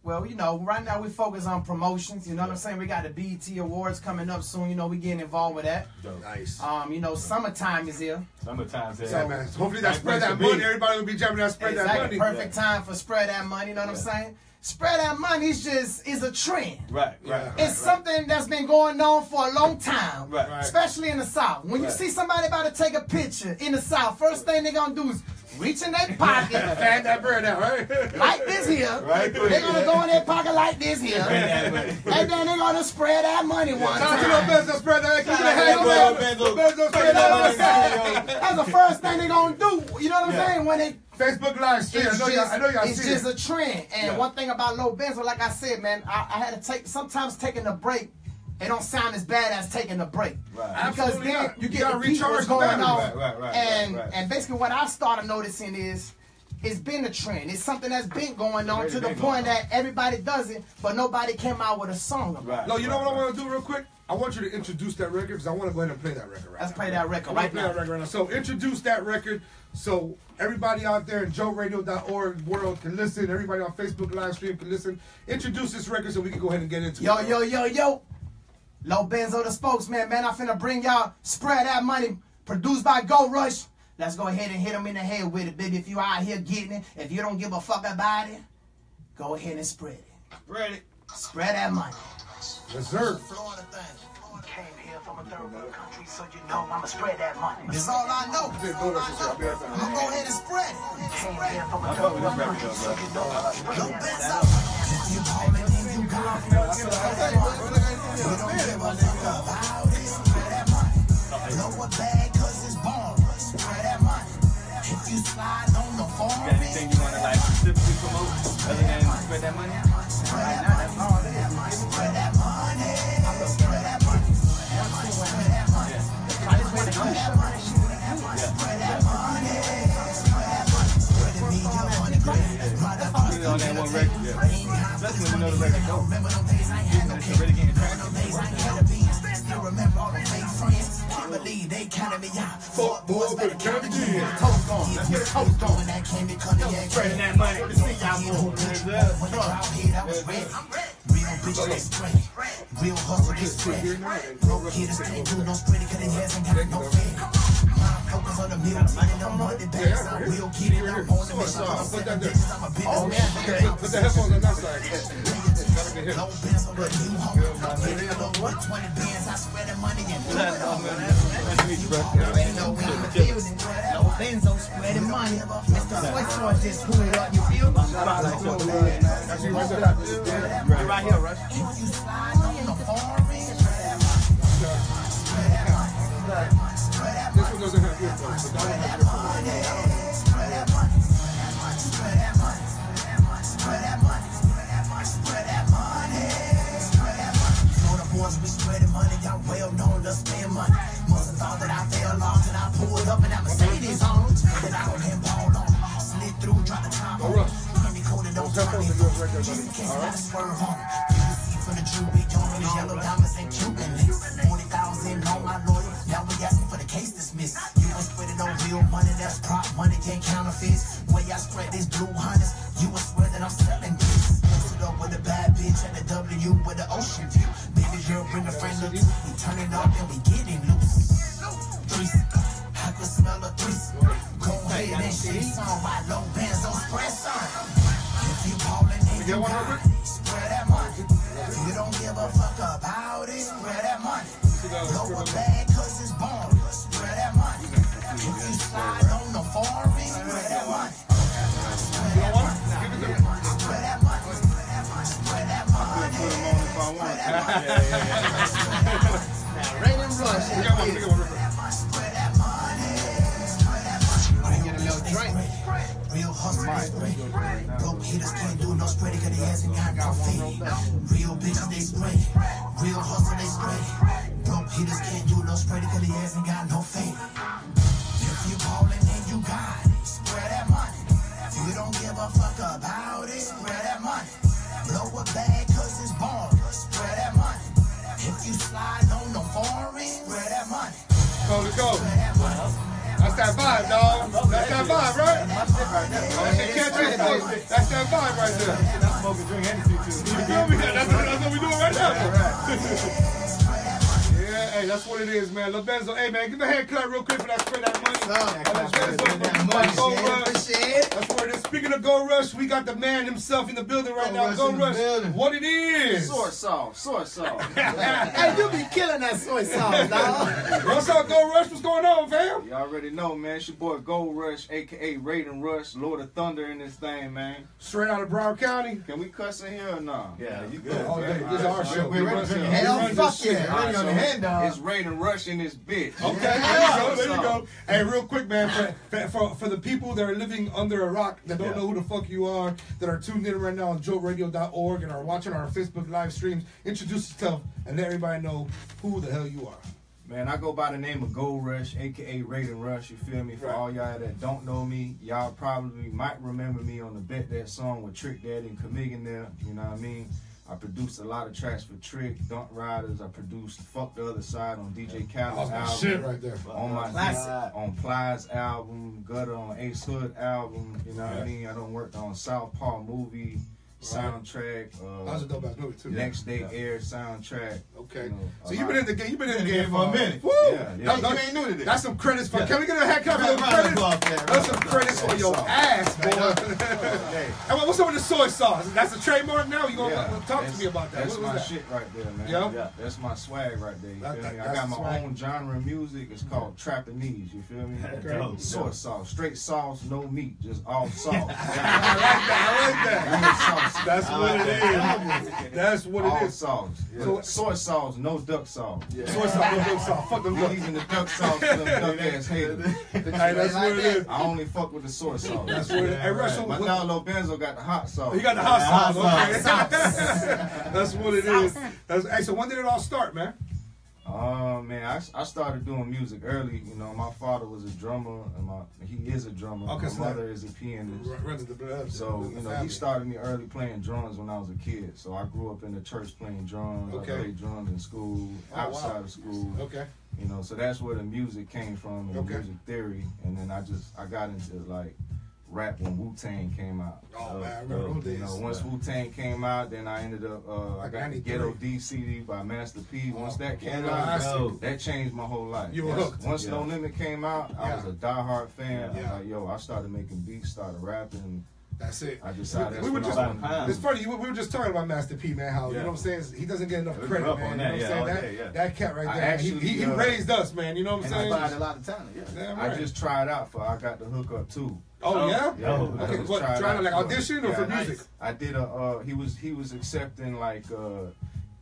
[SPEAKER 3] Well, you know, right now we focus on promotions. You know what I'm saying? We got the BET Awards coming up soon. You know, we getting involved with that.
[SPEAKER 6] Dope.
[SPEAKER 1] Nice.
[SPEAKER 3] Um, you know, summertime is here.
[SPEAKER 6] Summertime's here.
[SPEAKER 1] yeah, man. Hopefully that spread that
[SPEAKER 6] to be.
[SPEAKER 1] money. Everybody will be jamming that spread that money.
[SPEAKER 3] Perfect time for spread that money. You know what I'm saying? Spread that money is just is a trend.
[SPEAKER 6] Right, right. right,
[SPEAKER 3] It's
[SPEAKER 6] right.
[SPEAKER 3] something that's been going on for a long time,
[SPEAKER 6] Right.
[SPEAKER 1] Right.
[SPEAKER 3] especially in the South. When you see somebody about to take a picture in the South, first thing they're gonna do is reach in their pocket,
[SPEAKER 1] Fan that bread out, right?
[SPEAKER 3] like this here.
[SPEAKER 6] Right.
[SPEAKER 3] They're gonna go in their pocket like this here,
[SPEAKER 6] that money.
[SPEAKER 3] and then they're gonna spread that money one
[SPEAKER 1] Shout out to
[SPEAKER 3] time.
[SPEAKER 1] Benzo spread that. Keep it
[SPEAKER 6] Shout out to
[SPEAKER 1] ahead,
[SPEAKER 6] Lil
[SPEAKER 1] man.
[SPEAKER 6] Benzo.
[SPEAKER 1] Lil Benzo
[SPEAKER 3] You
[SPEAKER 1] spread
[SPEAKER 3] know what I'm
[SPEAKER 1] that money.
[SPEAKER 3] That's the first thing they're gonna do. You know what I'm
[SPEAKER 6] Yeah.
[SPEAKER 3] saying? When they
[SPEAKER 1] Facebook live stream. I know y'all. I know y'all
[SPEAKER 3] it's just
[SPEAKER 1] it.
[SPEAKER 3] a trend. And
[SPEAKER 6] Yeah.
[SPEAKER 3] one thing about low Benzo, like I said, man, I, I had to take sometimes taking a break. It don't sound as bad as taking a break.
[SPEAKER 6] Right.
[SPEAKER 3] Because
[SPEAKER 1] Absolutely
[SPEAKER 3] then
[SPEAKER 1] not.
[SPEAKER 3] you
[SPEAKER 1] You
[SPEAKER 3] get
[SPEAKER 1] gotta
[SPEAKER 3] the
[SPEAKER 1] recharge
[SPEAKER 3] going on.
[SPEAKER 6] Right, right, right,
[SPEAKER 3] and and basically what I've started noticing is it's been a trend. It's something that's been going on to the point that everybody does it, but nobody came out with a song about
[SPEAKER 6] Right.
[SPEAKER 3] it.
[SPEAKER 1] No, you know what I want to do real quick? I want you to introduce that record because I want to go ahead and play that record right
[SPEAKER 3] Let's
[SPEAKER 1] now.
[SPEAKER 3] play that record
[SPEAKER 1] I
[SPEAKER 3] right
[SPEAKER 1] play
[SPEAKER 3] now.
[SPEAKER 1] that record right now. So introduce that record so everybody out there in joltradio.org world can listen. Everybody on Facebook live stream can listen. Introduce this record so we can go ahead and get into
[SPEAKER 3] Yo,
[SPEAKER 1] it.
[SPEAKER 3] yo, yo, yo. Yo. Low Benzo, the spokesman, man. I finna bring y'all Spread That Money, produced by Gold Rush. Let's go ahead and hit him in the head with it, baby. If you out here getting it, if you don't give a fuck about it, go ahead and spread it.
[SPEAKER 6] Spread it.
[SPEAKER 3] Spread that money.
[SPEAKER 1] Reserve.
[SPEAKER 3] Florida thing. Came here from a third world country, so you know I'ma spread that money. That's all I know. I'ma go ahead and spread it. Came here from a
[SPEAKER 6] I
[SPEAKER 3] third world country, so
[SPEAKER 6] though,
[SPEAKER 3] you know I'ma spread that money. If you call me, then you got me. Spread that. You don't give a fuck about it. Spread that money. Blow a bag 'cause it's born. Spread that money. If you slide on the phone,
[SPEAKER 6] Got anything you want to like specifically promote other than spread that money? Put it on that one record. Yeah. Especially when you know the record dope.
[SPEAKER 3] Remember them days I had no
[SPEAKER 6] It's
[SPEAKER 3] kids.
[SPEAKER 6] already getting
[SPEAKER 3] Remember them days I had a beat. Still remember all the fake friends. Can't believe they counted me out.
[SPEAKER 1] Fuck boys better count again.
[SPEAKER 3] Toast on. Let's get toast on. Spreading that money. Let's see y'all move.
[SPEAKER 7] Real bitch, they spread. Real hustle, they spread. Broke hitters can't do no spreading cause they hasn't got no fed. My focus on the meal, taking them money bags. I will get it. I'm on the mission. I'm
[SPEAKER 1] Put that there.
[SPEAKER 7] business. I'm a
[SPEAKER 3] Oh,
[SPEAKER 7] business.
[SPEAKER 3] man.
[SPEAKER 1] Put the headphones on that side.
[SPEAKER 7] Low bands on the new home. Get it low with 20 bands. I spread the money and do it all. You already know we in the building. Low bands on spreading money. Mr. Soy Sauce just pull it up. You feel me?
[SPEAKER 1] That's you right there.
[SPEAKER 3] You're right here, Rush.
[SPEAKER 7] If you slide on the foreign,
[SPEAKER 1] This one doesn't have earphones, but that
[SPEAKER 7] we spreading money. To spend money. Thought that and and and don't
[SPEAKER 1] Those
[SPEAKER 7] turn me
[SPEAKER 1] headphones are yours right there, buddy. All right.
[SPEAKER 7] You see from the jewelry, yellow diamonds ain't Cuban links. Money, can't counterfeit. Way I spread this blue hunters, you will swear that I'm selling this. Posted up with a bad bitch at the W with the ocean view. Baby girl, bring a friend up. We turn it up and we getting loose. Threesome. I could smell a threesome. Go ahead and shit song while low bands on spread some. If you ballin' and you got it, spread that money. If you don't give a fuck about it, spread that money. Blow a bag cause it's born,
[SPEAKER 3] Now, Rain and Rush.
[SPEAKER 1] We got one. We got one. real quick.
[SPEAKER 7] Spread that money. Spread that money.
[SPEAKER 3] Get a little drink.
[SPEAKER 7] Real hustle, they spray. Broke hitters can't do no spreading cause they hasn't got no fee. Real bitches, they spray. Real hustle, they spray. Broke hitters can't do no spreading cause they hasn't got no fee. That
[SPEAKER 1] vibe, dog. That's that vibe, right? Oh, shit, catch it, folks. That's that vibe right there.
[SPEAKER 6] I smoke and drink too.
[SPEAKER 1] You feel me? That's, that's what we doing right now. Yeah, hey, that's what it is, man. Lobenzo, hey, man, give a hand clap real quick for that spread that money.
[SPEAKER 3] Son,
[SPEAKER 1] That's
[SPEAKER 3] Spread that money,
[SPEAKER 1] Go. Rush. That's where it is. Speaking of Gold Rush, we got the man himself in the building right
[SPEAKER 3] Go
[SPEAKER 1] now.
[SPEAKER 3] Rush
[SPEAKER 1] Go
[SPEAKER 3] in
[SPEAKER 1] Rush, what it is.
[SPEAKER 4] Soy sauce, soy sauce.
[SPEAKER 3] Hey, you be killing that soy sauce, dog.
[SPEAKER 1] What's up, Gold Rush? What's going on, fam?
[SPEAKER 4] Y'all already know, man. It's your boy Gold Rush, aka Raiden Rush, Lord of Thunder in this thing, man.
[SPEAKER 1] Straight out of Broward County.
[SPEAKER 4] Can we cuss in here or nah?
[SPEAKER 6] Yeah, you oh, good.
[SPEAKER 1] Oh, hey, this is our show.
[SPEAKER 6] We're ready to
[SPEAKER 1] this-
[SPEAKER 3] Hell, fuck
[SPEAKER 1] shit.
[SPEAKER 3] yeah.
[SPEAKER 6] Ready on the hand, dog.
[SPEAKER 4] Uh, it's Raiden Rush in this bitch.
[SPEAKER 1] Okay, there you go. There you go. Hey, real quick, man, for, for, for the people that are living under a rock that don't
[SPEAKER 6] Yeah.
[SPEAKER 1] know who the fuck you are, that are tuned in right now on JoltRadio.org and are watching our Facebook live streams, introduce yourself and let everybody know who the hell you are.
[SPEAKER 4] Man, I go by the name of Gold Rush, aka Raiden Rush. You feel me? For
[SPEAKER 1] Right.
[SPEAKER 4] all y'all that don't know me, y'all probably might remember me on the Bet That song with Trick Daddy and Chamillionaire. You know what I mean? I produced a lot of tracks for Trick, Dunk Ryders. I produced Fuck the Other Side on DJ Khaled's
[SPEAKER 1] my
[SPEAKER 4] album.
[SPEAKER 1] shit right there.
[SPEAKER 4] On my
[SPEAKER 3] Classic.
[SPEAKER 4] on Plies album, Gutter on Ace Hood album. You know what I mean? I don't work on Southpaw movie soundtrack.
[SPEAKER 1] That was a
[SPEAKER 4] Uh,
[SPEAKER 1] dope ass movie too.
[SPEAKER 4] Next Day Air soundtrack.
[SPEAKER 1] Okay.
[SPEAKER 4] You know,
[SPEAKER 1] So you've been in the game. You've been in the game
[SPEAKER 6] for a minute.
[SPEAKER 1] Woo!
[SPEAKER 4] Yeah, yeah.
[SPEAKER 1] That- that-
[SPEAKER 6] You ain't new to this.
[SPEAKER 1] That's some credits for.
[SPEAKER 6] Yeah.
[SPEAKER 1] Can we get a hat clap
[SPEAKER 6] of
[SPEAKER 1] credits? That's some credits for your ass, boy.
[SPEAKER 6] Hey.
[SPEAKER 1] And what's up with the soy sauce? That's a trademark now. You gonna
[SPEAKER 4] Yeah,
[SPEAKER 1] talk to me about that?
[SPEAKER 4] That's
[SPEAKER 1] What
[SPEAKER 4] my
[SPEAKER 1] that?
[SPEAKER 4] shit right there, man.
[SPEAKER 1] Yeah?
[SPEAKER 6] Yeah.
[SPEAKER 4] That's my swag right there. You
[SPEAKER 1] That-
[SPEAKER 4] feel
[SPEAKER 1] that-
[SPEAKER 4] me? I got my own genre of music. It's called Trapanese. You feel me? Soy sauce, straight sauce, no meat, just all sauce.
[SPEAKER 1] I like that. I like that.
[SPEAKER 4] Real sauce.
[SPEAKER 1] That's what it is. That's what
[SPEAKER 4] all
[SPEAKER 1] it is.
[SPEAKER 4] sauce.
[SPEAKER 1] So-
[SPEAKER 4] Soy sauce, no duck sauce.
[SPEAKER 1] Soy sauce, no duck sauce. Fuck them
[SPEAKER 4] I'm
[SPEAKER 1] ducks.
[SPEAKER 4] leaving the duck sauce to them duck ass haters.
[SPEAKER 1] Hey, that's what it is.
[SPEAKER 4] I only fuck with the soy sauce.
[SPEAKER 1] That's what it is. Hey, Russell,
[SPEAKER 4] My
[SPEAKER 1] what-
[SPEAKER 4] dog Lil Benzo got the hot sauce.
[SPEAKER 1] You got the hot
[SPEAKER 6] hot
[SPEAKER 1] sauce. That's what it is. That's, hey, so when did it all start, man?
[SPEAKER 4] Oh man, I, I started doing music early. You know, my father was a drummer, and my he is a drummer.
[SPEAKER 1] Okay,
[SPEAKER 4] my
[SPEAKER 1] so
[SPEAKER 4] mother is a pianist.
[SPEAKER 1] Runs the blood.
[SPEAKER 4] So you know, he started me early playing drums when I was a kid. So I grew up in the church playing drums.
[SPEAKER 1] Okay.
[SPEAKER 4] I played drums in school,
[SPEAKER 1] Oh, wow.
[SPEAKER 4] outside of school.
[SPEAKER 1] Okay.
[SPEAKER 4] You know, so that's where the music came from, and
[SPEAKER 1] Okay.
[SPEAKER 4] music theory, and then I just I got into like rap when Wu Tang came out.
[SPEAKER 1] Oh, man, I remember those
[SPEAKER 4] You know, once Wu Tang came out, then I ended up uh, I got the Ghetto D CD by Master P. Once
[SPEAKER 1] Oh,
[SPEAKER 4] that came
[SPEAKER 1] Ghetto
[SPEAKER 4] out,
[SPEAKER 1] Classic.
[SPEAKER 4] that changed my whole life.
[SPEAKER 1] You were
[SPEAKER 4] Once-
[SPEAKER 1] hooked.
[SPEAKER 4] Once
[SPEAKER 6] Yeah.
[SPEAKER 4] No Limit came out, I was
[SPEAKER 1] Yeah.
[SPEAKER 4] a diehard fan.
[SPEAKER 1] Yeah.
[SPEAKER 4] I was like, yo, I started making beats, started rapping.
[SPEAKER 1] That's it.
[SPEAKER 4] I decided
[SPEAKER 1] We- we were just-
[SPEAKER 4] I
[SPEAKER 1] It's funny. We were just talking about Master P, man. How you know what I'm saying? He doesn't get enough credit, man.
[SPEAKER 6] on
[SPEAKER 1] you know what
[SPEAKER 6] yeah,
[SPEAKER 1] I'm
[SPEAKER 6] all
[SPEAKER 1] saying?
[SPEAKER 6] day,
[SPEAKER 1] that,
[SPEAKER 6] yeah.
[SPEAKER 1] that cat right there. he,
[SPEAKER 4] actually,
[SPEAKER 1] he, he
[SPEAKER 4] uh,
[SPEAKER 1] raised us, man. You know what I'm
[SPEAKER 6] And
[SPEAKER 1] saying?
[SPEAKER 6] inspired a lot of talent. Yeah.
[SPEAKER 1] Damn
[SPEAKER 4] I just tried out for I got the hook up too.
[SPEAKER 1] Oh yeah.
[SPEAKER 4] Yeah, I
[SPEAKER 1] Okay.
[SPEAKER 4] just
[SPEAKER 1] What?
[SPEAKER 4] tried
[SPEAKER 1] Trying to like audition or
[SPEAKER 4] Yeah,
[SPEAKER 1] for
[SPEAKER 4] nice.
[SPEAKER 1] music?
[SPEAKER 4] I did a. Uh, he was he was accepting like. Uh,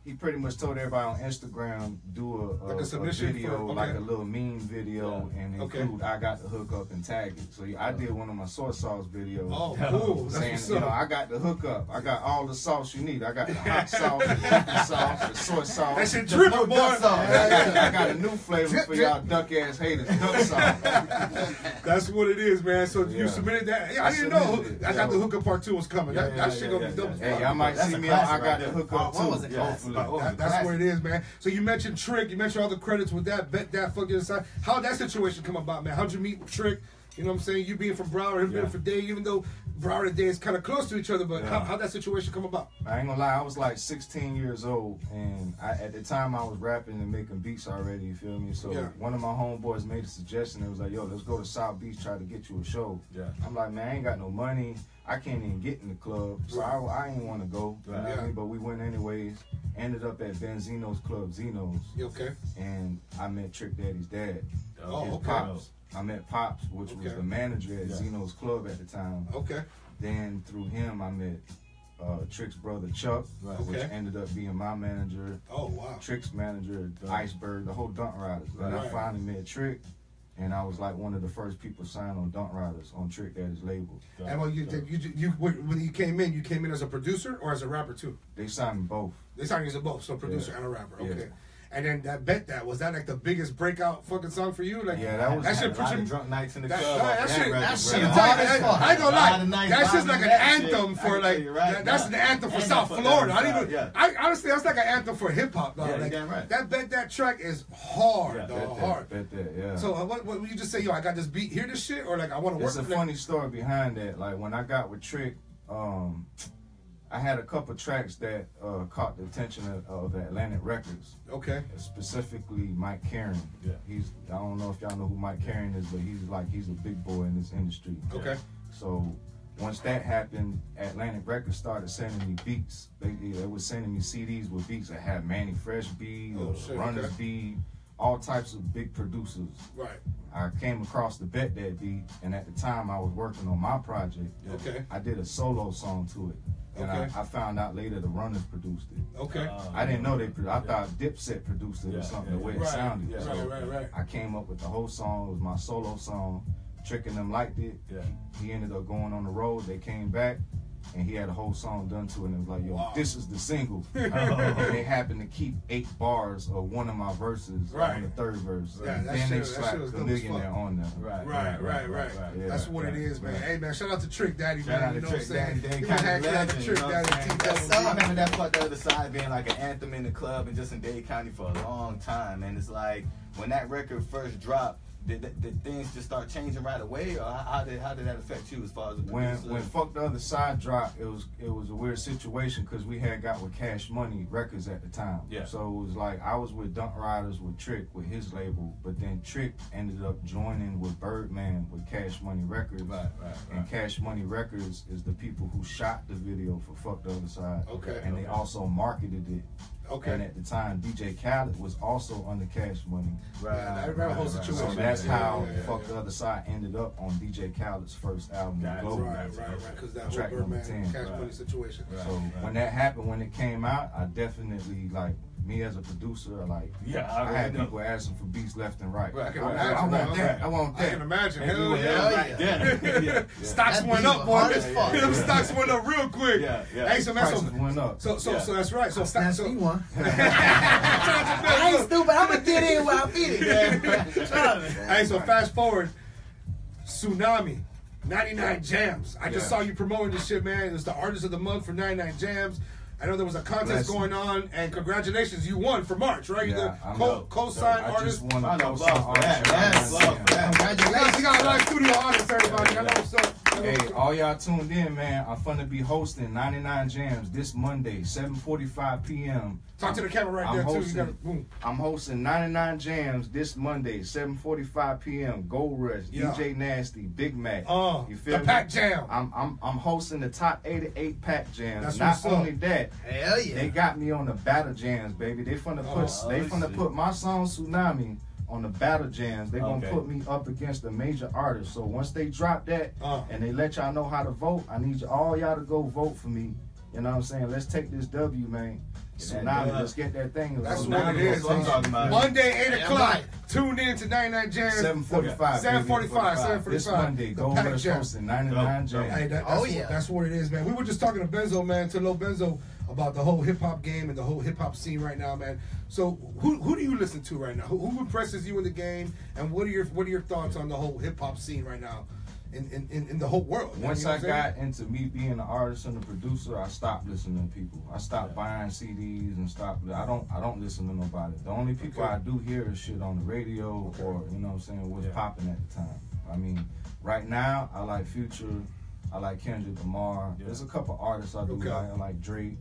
[SPEAKER 4] he pretty much told everybody on Instagram do a, a,
[SPEAKER 1] Like a submission
[SPEAKER 4] video,
[SPEAKER 1] for-
[SPEAKER 4] like a little meme video, and
[SPEAKER 1] Okay.
[SPEAKER 4] include I got the hookup and tag it. So I did one of my soy sauce videos.
[SPEAKER 1] Oh, cool. That's
[SPEAKER 4] Saying, you know. I got the hookup. I got all the sauce you need. I got the hot sauce, the pepper sauce, the soy sauce.
[SPEAKER 1] That shit dripping, boy.
[SPEAKER 4] I got, I got a new flavor for y'all duck ass haters. Duck sauce.
[SPEAKER 1] That's what it is, man. So you submitted that. Yeah, I
[SPEAKER 4] I
[SPEAKER 1] didn't know.
[SPEAKER 4] submitted it.
[SPEAKER 1] I got the
[SPEAKER 4] Yeah.
[SPEAKER 1] hookup part two was coming. that
[SPEAKER 6] Yeah,
[SPEAKER 1] that
[SPEAKER 6] yeah,
[SPEAKER 1] shit
[SPEAKER 6] yeah,
[SPEAKER 1] gonna be
[SPEAKER 6] yeah,
[SPEAKER 1] dope. as
[SPEAKER 4] Hey,
[SPEAKER 1] fuck.
[SPEAKER 4] y'all might
[SPEAKER 6] That's
[SPEAKER 4] see me I got
[SPEAKER 6] right
[SPEAKER 4] the
[SPEAKER 6] there.
[SPEAKER 4] hookup
[SPEAKER 3] what
[SPEAKER 4] too.
[SPEAKER 3] was it
[SPEAKER 6] Yeah.
[SPEAKER 3] called?
[SPEAKER 4] Hopefully.
[SPEAKER 6] Oh,
[SPEAKER 1] That- that's
[SPEAKER 6] classic.
[SPEAKER 1] what it is, man. So you mentioned Trick. You mentioned all the credits with that. Bet that fucking aside. How'd that situation come about, man? How'd you meet Trick? You know what I'm saying? You being from Broward, him being
[SPEAKER 4] Yeah.
[SPEAKER 1] from Dade, even though Broward and Dade is kind of close to each other, but
[SPEAKER 4] Yeah.
[SPEAKER 1] how, how'd that situation come about?
[SPEAKER 4] I ain't gonna lie, I was like 16 years old, and I, at the time I was rapping and making beats already. You feel me? So
[SPEAKER 1] Yeah.
[SPEAKER 4] one of my homeboys made a suggestion. It was like, "Yo, let's go to South Beach, try to get you a show."
[SPEAKER 6] Yeah.
[SPEAKER 4] I'm like, "Man, I ain't got no money. I can't even get in the club, so I, I ain't want to go." You know
[SPEAKER 1] Yeah.
[SPEAKER 4] But we went anyways. Ended up at Benzino's Club, Zeno's,
[SPEAKER 1] You okay?
[SPEAKER 4] and I met Trick Daddy's dad.
[SPEAKER 1] Oh,
[SPEAKER 4] his
[SPEAKER 1] okay.
[SPEAKER 4] pops. I met Pops, which was the manager at
[SPEAKER 6] Yeah.
[SPEAKER 4] Zeno's Club at the time.
[SPEAKER 1] Okay.
[SPEAKER 4] Then through him, I met uh, Trick's brother Chuck,
[SPEAKER 6] Right.
[SPEAKER 4] which ended up being my manager.
[SPEAKER 1] Oh wow.
[SPEAKER 4] Trick's manager,
[SPEAKER 6] Right.
[SPEAKER 4] Iceberg, the whole Dunk Ryders. And
[SPEAKER 1] Right.
[SPEAKER 4] I finally met Trick, and I was like one of the first people signed on Dunk Ryders on Trick Daddy's label.
[SPEAKER 1] And when you, you, you, you, when you came in, you came in as a producer or as a rapper too?
[SPEAKER 4] They signed me both.
[SPEAKER 1] They signed you as a both, so producer
[SPEAKER 4] Yeah.
[SPEAKER 1] and a rapper.
[SPEAKER 4] Yeah.
[SPEAKER 1] And then that bet that was that like the biggest breakout fucking song for you? Like
[SPEAKER 4] Yeah, that was-
[SPEAKER 1] that shit put you
[SPEAKER 6] drunk nights in the
[SPEAKER 1] That,
[SPEAKER 6] club.
[SPEAKER 1] that, that
[SPEAKER 6] that
[SPEAKER 1] shit,
[SPEAKER 3] that shit
[SPEAKER 1] I'm
[SPEAKER 3] hard as fuck.
[SPEAKER 1] I ain't gonna
[SPEAKER 6] A lot of
[SPEAKER 1] lie. That's just like an anthem for like that's an anthem for South Florida. I
[SPEAKER 6] side,
[SPEAKER 1] even. I honestly, that's like an anthem for hip hop, dog. Like,
[SPEAKER 6] damn right.
[SPEAKER 1] That bet that track is hard, dog, hard.
[SPEAKER 4] bet that, yeah.
[SPEAKER 1] So uh, what, what you just say, yo, I got this beat, hear this shit, or like I want to work.
[SPEAKER 4] It's a funny story behind that. Like when I got with Trick, um, I had a couple tracks that uh, caught the attention of, of Atlantic Records.
[SPEAKER 1] Okay.
[SPEAKER 4] specifically Mike Caren.
[SPEAKER 6] Yeah.
[SPEAKER 4] He's I don't know if y'all know who Mike Caren is, but he's like he's a big boy in this industry.
[SPEAKER 1] Okay.
[SPEAKER 4] So once that happened, Atlantic Records started sending me beats. They, they was sending me CDs with beats that had Mannie Fresh beat,
[SPEAKER 1] Oh, shit,
[SPEAKER 4] Runners
[SPEAKER 1] okay.
[SPEAKER 4] beat, all types of big producers.
[SPEAKER 1] Right.
[SPEAKER 4] I came across the Bet That beat, and at the time I was working on my project.
[SPEAKER 1] Okay.
[SPEAKER 4] I did a solo song to it, and
[SPEAKER 1] Okay.
[SPEAKER 4] I, I found out later the Runners produced it.
[SPEAKER 1] Okay.
[SPEAKER 6] Uh,
[SPEAKER 4] I didn't know they. Pro- I thought Dipset produced it
[SPEAKER 6] Yeah,
[SPEAKER 4] or something.
[SPEAKER 6] yeah,
[SPEAKER 4] the way
[SPEAKER 6] yeah.
[SPEAKER 4] it
[SPEAKER 1] right.
[SPEAKER 4] sounded.
[SPEAKER 6] yeah.
[SPEAKER 4] So
[SPEAKER 1] Right. Right. Right.
[SPEAKER 4] I came up with the whole song. It was my solo song. Tricking them liked it.
[SPEAKER 6] Yeah.
[SPEAKER 4] He ended up going on the road. They came back, and he had a whole song done to it. And it was like, yo,
[SPEAKER 1] Wow.
[SPEAKER 4] this is the single.
[SPEAKER 6] Oh.
[SPEAKER 4] and they happened to keep eight bars of one of my verses
[SPEAKER 1] Right.
[SPEAKER 4] on the third verse.
[SPEAKER 1] Yeah,
[SPEAKER 4] and then
[SPEAKER 1] shit-
[SPEAKER 4] they slapped the millionaire on there.
[SPEAKER 6] Right,
[SPEAKER 1] Right, right, right.
[SPEAKER 4] Yeah,
[SPEAKER 1] That's what it is, man. Hey, man, shout out to Trick Daddy,
[SPEAKER 6] Shout
[SPEAKER 1] man.
[SPEAKER 6] out
[SPEAKER 1] You know what I'm saying?
[SPEAKER 6] Daddy,
[SPEAKER 1] Give
[SPEAKER 6] Dade
[SPEAKER 1] a hand
[SPEAKER 6] County
[SPEAKER 1] clap to Trick
[SPEAKER 6] you know what
[SPEAKER 1] Daddy,
[SPEAKER 6] I'm saying?
[SPEAKER 1] T-Double
[SPEAKER 6] I remember that fuck the other side being like an anthem in the club and just in Dade County for a long time. And it's like when that record first dropped, did, did, did things just start changing right away, or how, how did how did that affect you as far as
[SPEAKER 4] when when fuck the other side dropped, it was it was a weird situation because we had got with Cash Money Records at the time.
[SPEAKER 6] Yeah.
[SPEAKER 4] So it was like I was with Dunk Ryders with Trick with his label, but then Trick ended up joining with Birdman with Cash Money Records.
[SPEAKER 6] right, right,
[SPEAKER 4] And. Cash Money Records is the people who shot the video for Fuck the Other Side.
[SPEAKER 1] Okay,
[SPEAKER 4] And they also marketed it. And at the time, DJ Khaled was also under Cash Money.
[SPEAKER 6] Right,
[SPEAKER 1] Yeah, I remember the whole
[SPEAKER 6] right, right,
[SPEAKER 1] situation.
[SPEAKER 4] So that's
[SPEAKER 1] Yeah,
[SPEAKER 4] how
[SPEAKER 1] yeah, yeah,
[SPEAKER 4] Fuck
[SPEAKER 1] yeah.
[SPEAKER 4] the Other Side ended up on DJ Khaled's first album,
[SPEAKER 6] Got it.
[SPEAKER 4] Global.
[SPEAKER 1] Right, right, right. Because that
[SPEAKER 4] Track number
[SPEAKER 1] Birdman
[SPEAKER 4] 10.
[SPEAKER 1] Cash
[SPEAKER 6] Right.
[SPEAKER 1] Money situation.
[SPEAKER 6] Right.
[SPEAKER 4] So when that happened, when it came out, I definitely like me as a producer, like
[SPEAKER 6] Yeah, I
[SPEAKER 4] I, had
[SPEAKER 6] know.
[SPEAKER 4] people asking for beats left and right.
[SPEAKER 6] Right,
[SPEAKER 1] I can
[SPEAKER 6] right,
[SPEAKER 1] imagine,
[SPEAKER 4] I want
[SPEAKER 1] man.
[SPEAKER 4] that. I want
[SPEAKER 1] I can imagine.
[SPEAKER 6] And
[SPEAKER 1] Hell
[SPEAKER 6] were
[SPEAKER 1] yeah.
[SPEAKER 6] there
[SPEAKER 3] yeah.
[SPEAKER 6] right yeah.
[SPEAKER 1] Stocks
[SPEAKER 3] That
[SPEAKER 1] went up,
[SPEAKER 3] was
[SPEAKER 1] boy.
[SPEAKER 3] hard as fuck.
[SPEAKER 1] Them stocks went up real quick.
[SPEAKER 6] Yeah, yeah.
[SPEAKER 1] Hey, so man,
[SPEAKER 4] Prices
[SPEAKER 1] so,
[SPEAKER 4] went up.
[SPEAKER 1] so, so,
[SPEAKER 6] Yeah.
[SPEAKER 1] so that's right. So, stock,
[SPEAKER 3] That's
[SPEAKER 1] so,
[SPEAKER 3] me one. I ain't stupid. I'm gonna get in where I fit it.
[SPEAKER 1] Hey, so fast forward, Tsunami, 99 Jamz. I just
[SPEAKER 6] Yeah.
[SPEAKER 1] saw you promoting this shit, man. It was the artist of the month for 99 Jamz. I know there was a contest
[SPEAKER 4] Bless you.
[SPEAKER 1] going on, and congratulations, you won for March, right? You're
[SPEAKER 4] Yeah,
[SPEAKER 1] the co
[SPEAKER 4] up.
[SPEAKER 1] co-sign
[SPEAKER 4] I
[SPEAKER 1] artist.
[SPEAKER 4] just won
[SPEAKER 6] Round
[SPEAKER 4] a
[SPEAKER 6] of
[SPEAKER 4] co-sign
[SPEAKER 6] applause for that.
[SPEAKER 4] artist.
[SPEAKER 6] Yes.
[SPEAKER 4] Yeah.
[SPEAKER 6] Applause.
[SPEAKER 1] We got,
[SPEAKER 3] Congratulations.
[SPEAKER 1] we got a live studio audience, everybody. I know what's up. I know
[SPEAKER 4] Hey, all y'all tuned in, man. I'm gonna be hosting 99 Jamz this Monday, 7:45 p.m.
[SPEAKER 1] Talk to the camera right
[SPEAKER 4] I'm
[SPEAKER 1] there too. You
[SPEAKER 4] hosting-
[SPEAKER 1] got boom.
[SPEAKER 4] I'm hosting 99 Jamz this Monday, 7:45 p.m. Gold Rush,
[SPEAKER 1] Yeah.
[SPEAKER 4] DJ Nasty, Big Mac.
[SPEAKER 1] Uh,
[SPEAKER 4] you feel
[SPEAKER 1] the
[SPEAKER 4] me?
[SPEAKER 1] Pack Jam.
[SPEAKER 4] I'm I'm I'm hosting the top 88 pack jams.
[SPEAKER 1] That's
[SPEAKER 4] Not
[SPEAKER 1] what's up.
[SPEAKER 4] only that,
[SPEAKER 3] Hell yeah.
[SPEAKER 4] they got me on the battle jams, baby. They finna put
[SPEAKER 1] Oh,
[SPEAKER 4] they
[SPEAKER 6] I
[SPEAKER 4] finna put my song Tsunami on the battle jams. they're gonna
[SPEAKER 6] Okay.
[SPEAKER 4] put me up against the major artists. So once they drop that
[SPEAKER 1] Uh.
[SPEAKER 4] and they let y'all know how to vote, I need all y'all to go vote for me. You know what I'm saying? Let's take this W, man.
[SPEAKER 6] that
[SPEAKER 4] Tsunami,
[SPEAKER 6] dub.
[SPEAKER 4] let's get that thing.
[SPEAKER 1] That's
[SPEAKER 4] Let's
[SPEAKER 1] what it is.
[SPEAKER 6] What I'm talking about.
[SPEAKER 1] Monday, 8
[SPEAKER 3] Yeah,
[SPEAKER 1] o'clock. Tune in to 99 Jamz.
[SPEAKER 4] 745.
[SPEAKER 1] 745, 745.
[SPEAKER 4] This Monday,
[SPEAKER 1] The
[SPEAKER 4] Gold
[SPEAKER 1] Pack
[SPEAKER 4] Rush
[SPEAKER 1] Jam.
[SPEAKER 4] hosting 99
[SPEAKER 6] Dope, dope.
[SPEAKER 1] Hey, that, that's,
[SPEAKER 3] Oh,
[SPEAKER 1] what,
[SPEAKER 3] yeah.
[SPEAKER 1] that's what it is, man. We were just talking to Benzo, man, to Low Benzo about the whole hip hop game and the whole hip hop scene right now, man. So, who who do you listen to right now? Who, who impresses you in the game, and what are your what are your thoughts on the whole hip hop scene right now, in in, in, the whole world?
[SPEAKER 4] Once
[SPEAKER 1] You know
[SPEAKER 4] I
[SPEAKER 1] what I'm saying?
[SPEAKER 4] got into me being an artist and a producer, I stopped listening to people. I stopped buying CDs and stopped. I don't. I don't listen to nobody. The only people
[SPEAKER 1] Okay.
[SPEAKER 4] I do hear is shit on the radio
[SPEAKER 1] Okay.
[SPEAKER 4] or you know what I'm saying what's
[SPEAKER 6] Yeah.
[SPEAKER 4] popping at the time. I mean, right now I like Future. I like Kendrick Lamar.
[SPEAKER 6] Yeah.
[SPEAKER 4] There's a couple artists I do
[SPEAKER 1] Okay.
[SPEAKER 4] like. I like Drake,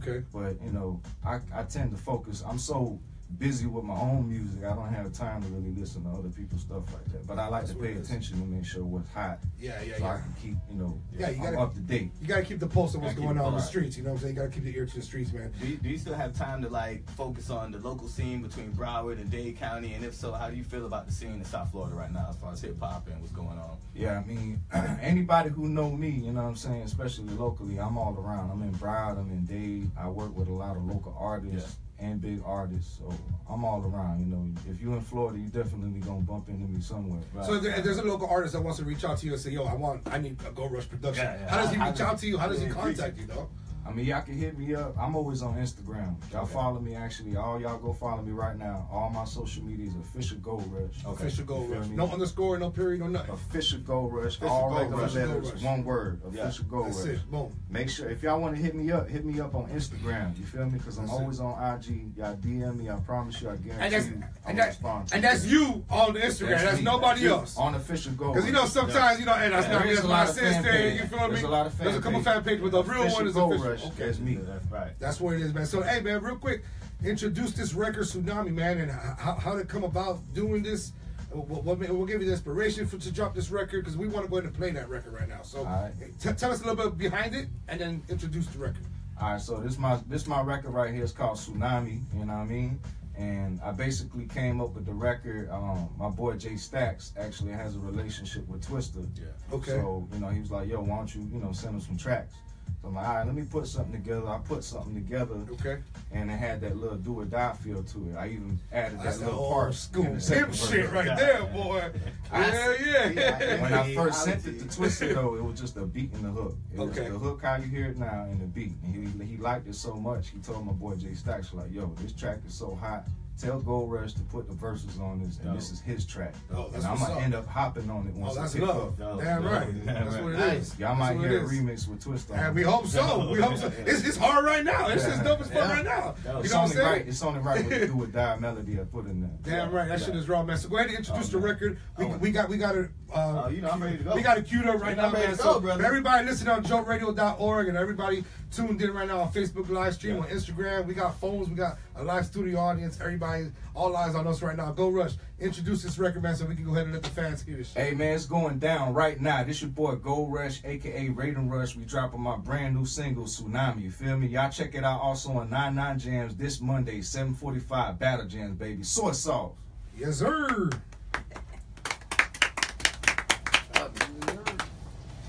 [SPEAKER 1] okay,
[SPEAKER 4] but you know I I tend to focus. I'm so busy with my own music. I don't have time to really listen to other people's stuff like that. But I like
[SPEAKER 1] That's
[SPEAKER 4] to pay attention to make sure what's hot,
[SPEAKER 1] yeah, yeah,
[SPEAKER 4] so I can keep you know
[SPEAKER 1] Yeah, you
[SPEAKER 4] I'm
[SPEAKER 1] gotta-
[SPEAKER 4] up to date.
[SPEAKER 1] You gotta keep the pulse of what's
[SPEAKER 6] Gotta keep
[SPEAKER 1] going on in the streets. You know what I'm saying? You gotta keep your ear to the streets, man.
[SPEAKER 6] Do you, do you still have time to like focus on the local scene between Broward and Dade County? And if so, how do you feel about the scene in South Florida right now as far as hip hop and what's going on?
[SPEAKER 4] Yeah, I mean, anybody who know me, you know what I'm saying, especially locally, I'm all around. I'm in Broward, I'm in Dade. I work with a lot of local artists and big artists, so I'm all around. You know, if you're in Florida, you definitely gonna bump into me somewhere.
[SPEAKER 1] So if, there, if there's a local artist that wants to reach out to you and say, "Yo, I want, I need a Gold Rush production,"
[SPEAKER 6] Yeah, yeah.
[SPEAKER 1] how does he
[SPEAKER 4] I-
[SPEAKER 1] reach out to you? How does he contact you, though?
[SPEAKER 4] I mean, y'all can hit me up. I'm always on Instagram. Y'all
[SPEAKER 6] Okay.
[SPEAKER 4] follow me, actually. All y'all go follow me right now. All my social media is official Gold Rush.
[SPEAKER 6] Okay.
[SPEAKER 1] Official Go
[SPEAKER 4] You feel
[SPEAKER 1] Rush.
[SPEAKER 4] me?
[SPEAKER 1] No underscore, no period, no nothing.
[SPEAKER 4] Official Gold Rush.
[SPEAKER 6] Official
[SPEAKER 4] all
[SPEAKER 6] Gold
[SPEAKER 4] regular
[SPEAKER 6] Rush.
[SPEAKER 4] letters,
[SPEAKER 1] Rush.
[SPEAKER 4] one word.
[SPEAKER 6] Yeah.
[SPEAKER 4] Official Gold
[SPEAKER 1] That's
[SPEAKER 4] Rush.
[SPEAKER 1] it. Boom.
[SPEAKER 4] Make sure if y'all want to hit me up, hit me up on Instagram. You feel me? Because I'm
[SPEAKER 1] That's it.
[SPEAKER 4] always on IG. Y'all DM me. I promise you, I guarantee
[SPEAKER 1] And that's
[SPEAKER 4] you, I'm
[SPEAKER 1] and, that,
[SPEAKER 4] respond.
[SPEAKER 1] and that's you on the Instagram. That's,
[SPEAKER 4] me.
[SPEAKER 1] nobody
[SPEAKER 4] you.
[SPEAKER 1] else.
[SPEAKER 4] on official Gold
[SPEAKER 1] Because you know sometimes you know, and that's
[SPEAKER 4] Yeah,
[SPEAKER 1] not
[SPEAKER 4] there
[SPEAKER 1] me. That's my
[SPEAKER 4] lot of fan
[SPEAKER 1] sister.
[SPEAKER 4] page.
[SPEAKER 1] You feel me?
[SPEAKER 4] There's a lot of fan
[SPEAKER 1] There's a couple
[SPEAKER 4] page.
[SPEAKER 1] fan pages, but the real one is
[SPEAKER 4] Gold
[SPEAKER 1] official.
[SPEAKER 4] Rush.
[SPEAKER 1] Okay.
[SPEAKER 4] That's me.
[SPEAKER 6] That's right.
[SPEAKER 1] That's what it is, man. So, hey, man, real quick, introduce this record, Tsunami, man, and how, how did come about doing this? What, what, made- what gave you the inspiration for, to drop this record? Because we want to go ahead and play that record right now. So,
[SPEAKER 4] All right.
[SPEAKER 1] t- tell us a little bit behind it, and then introduce the record.
[SPEAKER 4] All right, so this my this my record right here. It's called Tsunami. You know what I mean? And I basically came up with the record. Um, my boy Jay Stacks actually has a relationship with Twista.
[SPEAKER 6] Yeah.
[SPEAKER 1] Okay.
[SPEAKER 4] So you know he was like, "Yo, why don't you you know send him some tracks?" So I'm like, "All right, let me put something together." I put something together,
[SPEAKER 1] Okay.
[SPEAKER 4] and it had that little do or die feel to it. I even added
[SPEAKER 1] That's
[SPEAKER 4] that little part
[SPEAKER 1] school
[SPEAKER 4] in the second
[SPEAKER 1] pimp
[SPEAKER 4] verse.
[SPEAKER 1] shit right there, boy. Yeah, yeah.
[SPEAKER 4] When I first sent it to Twista though, it was just a beat and the hook. It was
[SPEAKER 1] Okay.
[SPEAKER 4] the hook how you hear it now and the beat. And he he liked it so much. He told my boy Jay Stacks like, "Yo, this track is so hot. Tell Gold Rush to put the verses on this, and this is his track.
[SPEAKER 1] Oh, that's
[SPEAKER 4] and I'm gonna
[SPEAKER 1] up.
[SPEAKER 4] end up hopping on it
[SPEAKER 1] Oh,
[SPEAKER 4] once
[SPEAKER 1] that's
[SPEAKER 4] it pick
[SPEAKER 1] love.
[SPEAKER 4] up.
[SPEAKER 6] Dope,
[SPEAKER 1] Damn
[SPEAKER 6] dope.
[SPEAKER 1] right.
[SPEAKER 6] Damn
[SPEAKER 1] That's
[SPEAKER 6] right.
[SPEAKER 1] what it
[SPEAKER 3] Nice.
[SPEAKER 1] is.
[SPEAKER 4] Y'all
[SPEAKER 1] That's
[SPEAKER 4] might hear a remix with Twista. on
[SPEAKER 1] And we hope so. We hope so. It's, it's hard right now. It's just dope as fuck
[SPEAKER 3] Yeah.
[SPEAKER 1] right now.
[SPEAKER 6] Yeah.
[SPEAKER 1] You
[SPEAKER 4] It's
[SPEAKER 1] know what I'm
[SPEAKER 4] only
[SPEAKER 1] saying?
[SPEAKER 4] right. It's only right with the do or die melody I put in there.
[SPEAKER 1] Damn right, that shit is raw, man. So go ahead and introduce
[SPEAKER 6] Oh,
[SPEAKER 1] the record. We,
[SPEAKER 6] Oh.
[SPEAKER 1] we got we got it. Uh,
[SPEAKER 6] Oh, you know, I'm ready to go.
[SPEAKER 1] We got it queued up right now, man. So
[SPEAKER 6] go, brother.
[SPEAKER 1] for everybody listening on JoltRadio.org and everybody tuned in right now on Facebook live stream
[SPEAKER 6] Yeah.
[SPEAKER 1] on Instagram, we got phones, we got a live studio audience. Everybody, all eyes on us right now. Gold Rush, introduce this record, man, so we can go ahead and let the fans hear this shit.
[SPEAKER 4] Hey man, it's going down right now. This your boy Gold Rush, aka Raiden Rush. We dropping my brand new single Tsunami. You feel me? Y'all check it out also on 99 Jamz this Monday, 7:45 Battle Jams, baby. Soy sauce.
[SPEAKER 1] Yes, sir.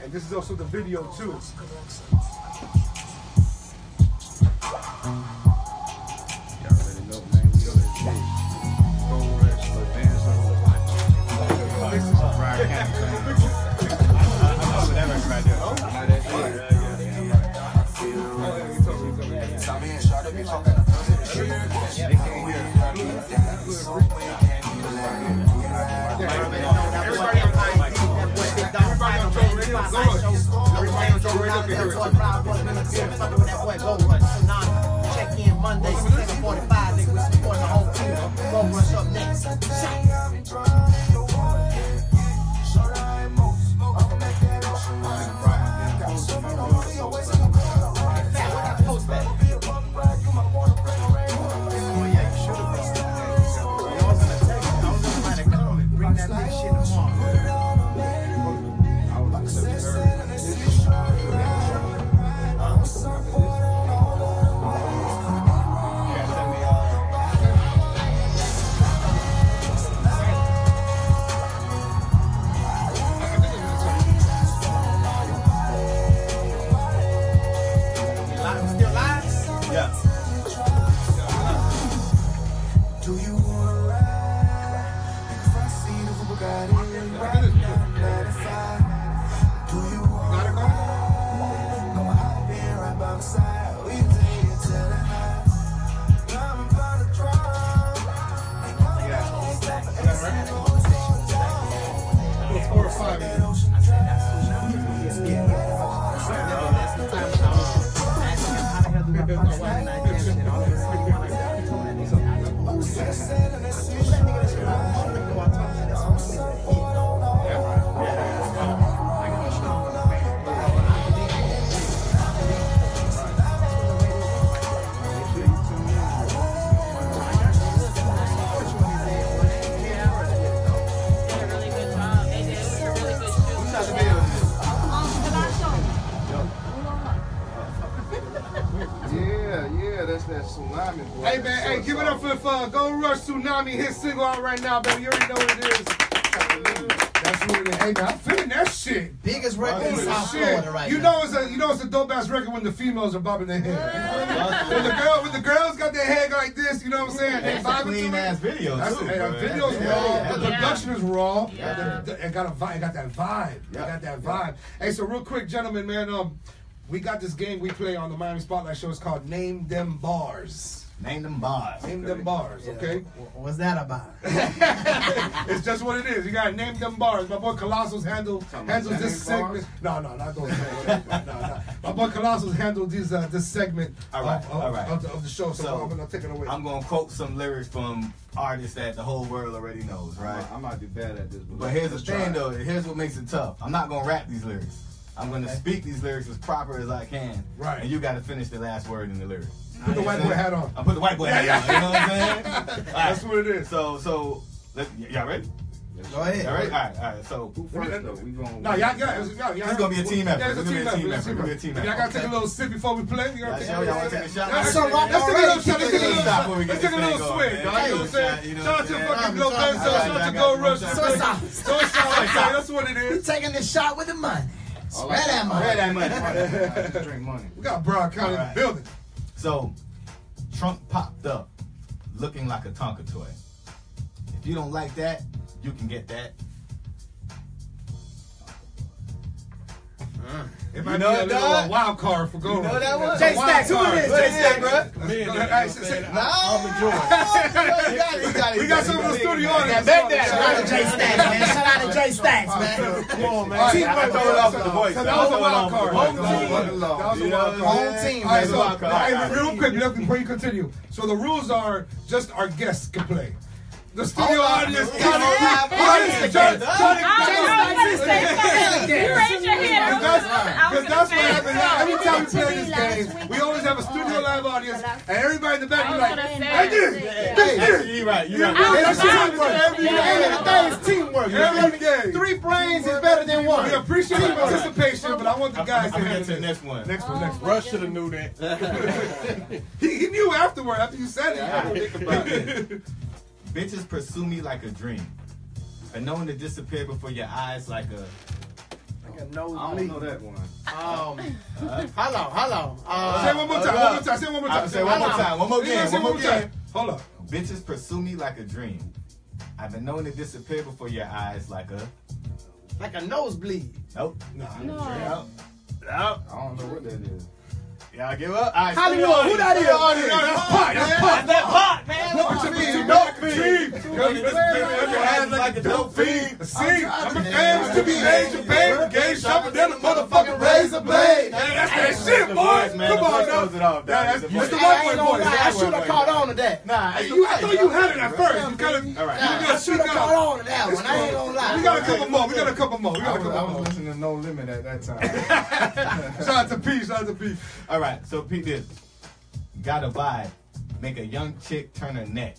[SPEAKER 1] And this is also the video too.
[SPEAKER 4] Already know, man. We already did. Gold Rush, Lil
[SPEAKER 1] Up here.
[SPEAKER 3] Boy, Brian Butler in the with that boy Gold Rush. Tsunami. Check in Monday, 745. Nigga, we supporting the whole team. Gold Rush up next. Shot.
[SPEAKER 7] In
[SPEAKER 1] Hey man, hey, give it up for the uh, Gold Rush Tsunami hit single out right now, baby. You already know what it is. That's what it is. Hey man, I'm feeling that shit.
[SPEAKER 3] Biggest record in
[SPEAKER 1] Holy
[SPEAKER 3] South
[SPEAKER 1] shit.
[SPEAKER 3] Florida right
[SPEAKER 1] you
[SPEAKER 3] now.
[SPEAKER 1] know it's a you know it's a dope ass record when the females are bobbing their head. when the girl when the girls got their head like this, you know what I'm saying? They
[SPEAKER 6] That's a
[SPEAKER 1] vibing
[SPEAKER 6] clean-ass video
[SPEAKER 1] That's
[SPEAKER 6] too.
[SPEAKER 1] hey, the video's
[SPEAKER 6] Yeah.
[SPEAKER 1] raw. The
[SPEAKER 8] Yeah.
[SPEAKER 1] production is raw.
[SPEAKER 8] Yeah.
[SPEAKER 1] The- the- It got a vibe. It got that vibe. It got that vibe. Hey, so real quick, gentlemen, man, um, we got this game we play on the Miami Spotlight Show. It's called Name Them Bars.
[SPEAKER 6] Name them bars.
[SPEAKER 1] Name them bars, okay?
[SPEAKER 3] Wh- What's that about?
[SPEAKER 1] it's just what it is. You gotta name them bars. My boy Colosus handle handles this
[SPEAKER 4] name
[SPEAKER 1] segment. No, no, not those. no, no, no. My boy Colosus handled this uh, this segment
[SPEAKER 6] All right,
[SPEAKER 1] of, of,
[SPEAKER 6] all right.
[SPEAKER 1] of, the, of the show. So,
[SPEAKER 6] So,
[SPEAKER 1] I'm gonna take it away.
[SPEAKER 6] I'm gonna quote some lyrics from artists that the whole world already knows, right?
[SPEAKER 4] I might be bad at this, but,
[SPEAKER 6] But here's the
[SPEAKER 4] let's
[SPEAKER 6] thing
[SPEAKER 4] it.
[SPEAKER 6] though, here's what makes it tough. I'm not gonna rap these lyrics. I'm gonna speak these lyrics as proper as I can.
[SPEAKER 1] Right.
[SPEAKER 6] And you gotta finish the last word in the lyric.
[SPEAKER 1] Put the white boy hat on.
[SPEAKER 6] I put the white boy hat on. You know what I'm saying?
[SPEAKER 1] That's what it is.
[SPEAKER 6] So so let, y- y'all ready?
[SPEAKER 3] Go ahead.
[SPEAKER 6] Y'all ready? All right, all right. So
[SPEAKER 4] Who first though? We going.
[SPEAKER 1] No, y'all, y'all, y'all, y'all,
[SPEAKER 6] This is gonna be a team effort.
[SPEAKER 1] Yeah, it's a team
[SPEAKER 6] gonna be a
[SPEAKER 1] effort.
[SPEAKER 6] team
[SPEAKER 1] It's
[SPEAKER 6] effort.
[SPEAKER 1] team
[SPEAKER 6] We're gonna be a team
[SPEAKER 1] effort. Y'all gotta take a little sip before we play. You
[SPEAKER 6] Y'all
[SPEAKER 1] gotta take
[SPEAKER 6] sure y'all wanna take a shot?
[SPEAKER 1] Let's
[SPEAKER 3] So why-
[SPEAKER 1] let's take a little shot. Let's take a little
[SPEAKER 6] Stop
[SPEAKER 1] shot. Let's take a little
[SPEAKER 6] thing
[SPEAKER 1] swig,
[SPEAKER 6] going,
[SPEAKER 1] dog.
[SPEAKER 6] man.
[SPEAKER 1] You know what I'm saying? Shout out to
[SPEAKER 6] I'm
[SPEAKER 1] fucking
[SPEAKER 6] saying?
[SPEAKER 1] Bill
[SPEAKER 3] I'm
[SPEAKER 1] Benson.
[SPEAKER 3] trying-
[SPEAKER 1] Shout out to
[SPEAKER 6] I got
[SPEAKER 1] Gold
[SPEAKER 6] you.
[SPEAKER 1] Rush.
[SPEAKER 6] I'm
[SPEAKER 3] So it's out.
[SPEAKER 1] So it's That's what it
[SPEAKER 3] We
[SPEAKER 1] is.
[SPEAKER 3] taking the shot with the money. Spread that money.
[SPEAKER 6] That money.
[SPEAKER 4] Drink money.
[SPEAKER 1] We got Broward County in the building.
[SPEAKER 6] So, Trump popped up looking like a Tonka toy. If you don't like that, you can get that.
[SPEAKER 1] It might
[SPEAKER 6] know
[SPEAKER 1] be a little
[SPEAKER 6] dog?
[SPEAKER 1] wild card for Gold
[SPEAKER 6] know that one?
[SPEAKER 1] It's a
[SPEAKER 3] Jay
[SPEAKER 1] wild
[SPEAKER 3] who it is?
[SPEAKER 6] What
[SPEAKER 3] Jay
[SPEAKER 6] is bro?
[SPEAKER 1] Go ahead. Hey, say- say-
[SPEAKER 6] No, you got it, you got it,
[SPEAKER 1] We got
[SPEAKER 6] it,
[SPEAKER 1] some
[SPEAKER 6] you
[SPEAKER 1] of the studio
[SPEAKER 6] Yeah,
[SPEAKER 1] audience.
[SPEAKER 6] bet that.
[SPEAKER 3] Shout out to Jay Stacks, man. Shout out to Jay Stacks, man.
[SPEAKER 6] Come on, man.
[SPEAKER 1] All right,
[SPEAKER 6] I
[SPEAKER 1] I
[SPEAKER 6] throw it off with the voice.
[SPEAKER 1] That was a wild
[SPEAKER 6] off with the
[SPEAKER 1] card. Home team. That was a wild card.
[SPEAKER 6] I'm
[SPEAKER 3] Home team,
[SPEAKER 1] All right, so,
[SPEAKER 6] a wild card.
[SPEAKER 1] hey,
[SPEAKER 6] All right.
[SPEAKER 1] real quick, real quick, before you continue. So the rules are just our guests can play. The studio audience
[SPEAKER 6] Yeah.
[SPEAKER 1] kind of
[SPEAKER 6] Yeah.
[SPEAKER 1] trying trying- trying
[SPEAKER 8] I
[SPEAKER 1] to
[SPEAKER 8] say something. You raised your hand.
[SPEAKER 1] Because that's, what happens. Every time we play this game, we always have a studio live audience, and everybody in the back be like, "Hey, this, this,
[SPEAKER 6] you're right.
[SPEAKER 1] You
[SPEAKER 6] right.
[SPEAKER 1] that's teamwork.
[SPEAKER 8] to
[SPEAKER 1] Every
[SPEAKER 8] say
[SPEAKER 1] game.
[SPEAKER 8] that.
[SPEAKER 3] End of the day is teamwork.
[SPEAKER 1] Every game.
[SPEAKER 3] Three brains is better than one.
[SPEAKER 1] We appreciate your participation, but I want the guys to
[SPEAKER 6] get to the
[SPEAKER 1] it.
[SPEAKER 6] next one.
[SPEAKER 1] Next one, next one.
[SPEAKER 5] Rush should have knew that.
[SPEAKER 1] He, knew afterward, after you said
[SPEAKER 6] Yeah, I
[SPEAKER 1] it.
[SPEAKER 6] think about it. Bitches pursue me like a dream. And knowing to disappear before your eyes like a.
[SPEAKER 5] Like a
[SPEAKER 4] I don't know that one.
[SPEAKER 3] Um, hello, hello. Uh,
[SPEAKER 1] Say one more time, one more time, say one more time.
[SPEAKER 6] say one more time. One more
[SPEAKER 1] Say
[SPEAKER 6] game. One more game.
[SPEAKER 1] Hold up.
[SPEAKER 6] Bitches pursue me like a dream. I've been known to disappear before your eyes like a.
[SPEAKER 3] like a nosebleed.
[SPEAKER 6] Nope.
[SPEAKER 1] Nah.
[SPEAKER 8] No.
[SPEAKER 6] Nope.
[SPEAKER 4] I don't know what that is.
[SPEAKER 6] Y'all give up? All right,
[SPEAKER 3] Hollywood, who that is?
[SPEAKER 6] audience, studio audience.
[SPEAKER 1] That's pot, that's pot.
[SPEAKER 6] That's that pot, man.
[SPEAKER 1] to be
[SPEAKER 6] a
[SPEAKER 1] a
[SPEAKER 6] dope fiend. Girl, you got your hands like a dope fiend.
[SPEAKER 1] See, I'm a dance to be Asian, baby. Gay sharper than a motherfucking razor blade. That's that shit, boys. Come on, now.
[SPEAKER 6] throws it off,
[SPEAKER 1] Yeah,
[SPEAKER 6] dog.
[SPEAKER 1] that's
[SPEAKER 6] The
[SPEAKER 1] that's the
[SPEAKER 6] voice.
[SPEAKER 3] I
[SPEAKER 1] white boy voice.
[SPEAKER 3] I should have caught on to that.
[SPEAKER 6] Nah,
[SPEAKER 1] you, I thought you had it at first. You kind of,
[SPEAKER 6] All right.
[SPEAKER 1] you
[SPEAKER 3] I should have caught on to that one. I ain't gonna lie.
[SPEAKER 1] We got a couple more. We got a couple more. We got a
[SPEAKER 4] was, I was listening to No Limit at that time.
[SPEAKER 1] Shout out to P. Shout out to P.
[SPEAKER 6] All right, so Pete this. Got a vibe. Make a young chick turn her neck.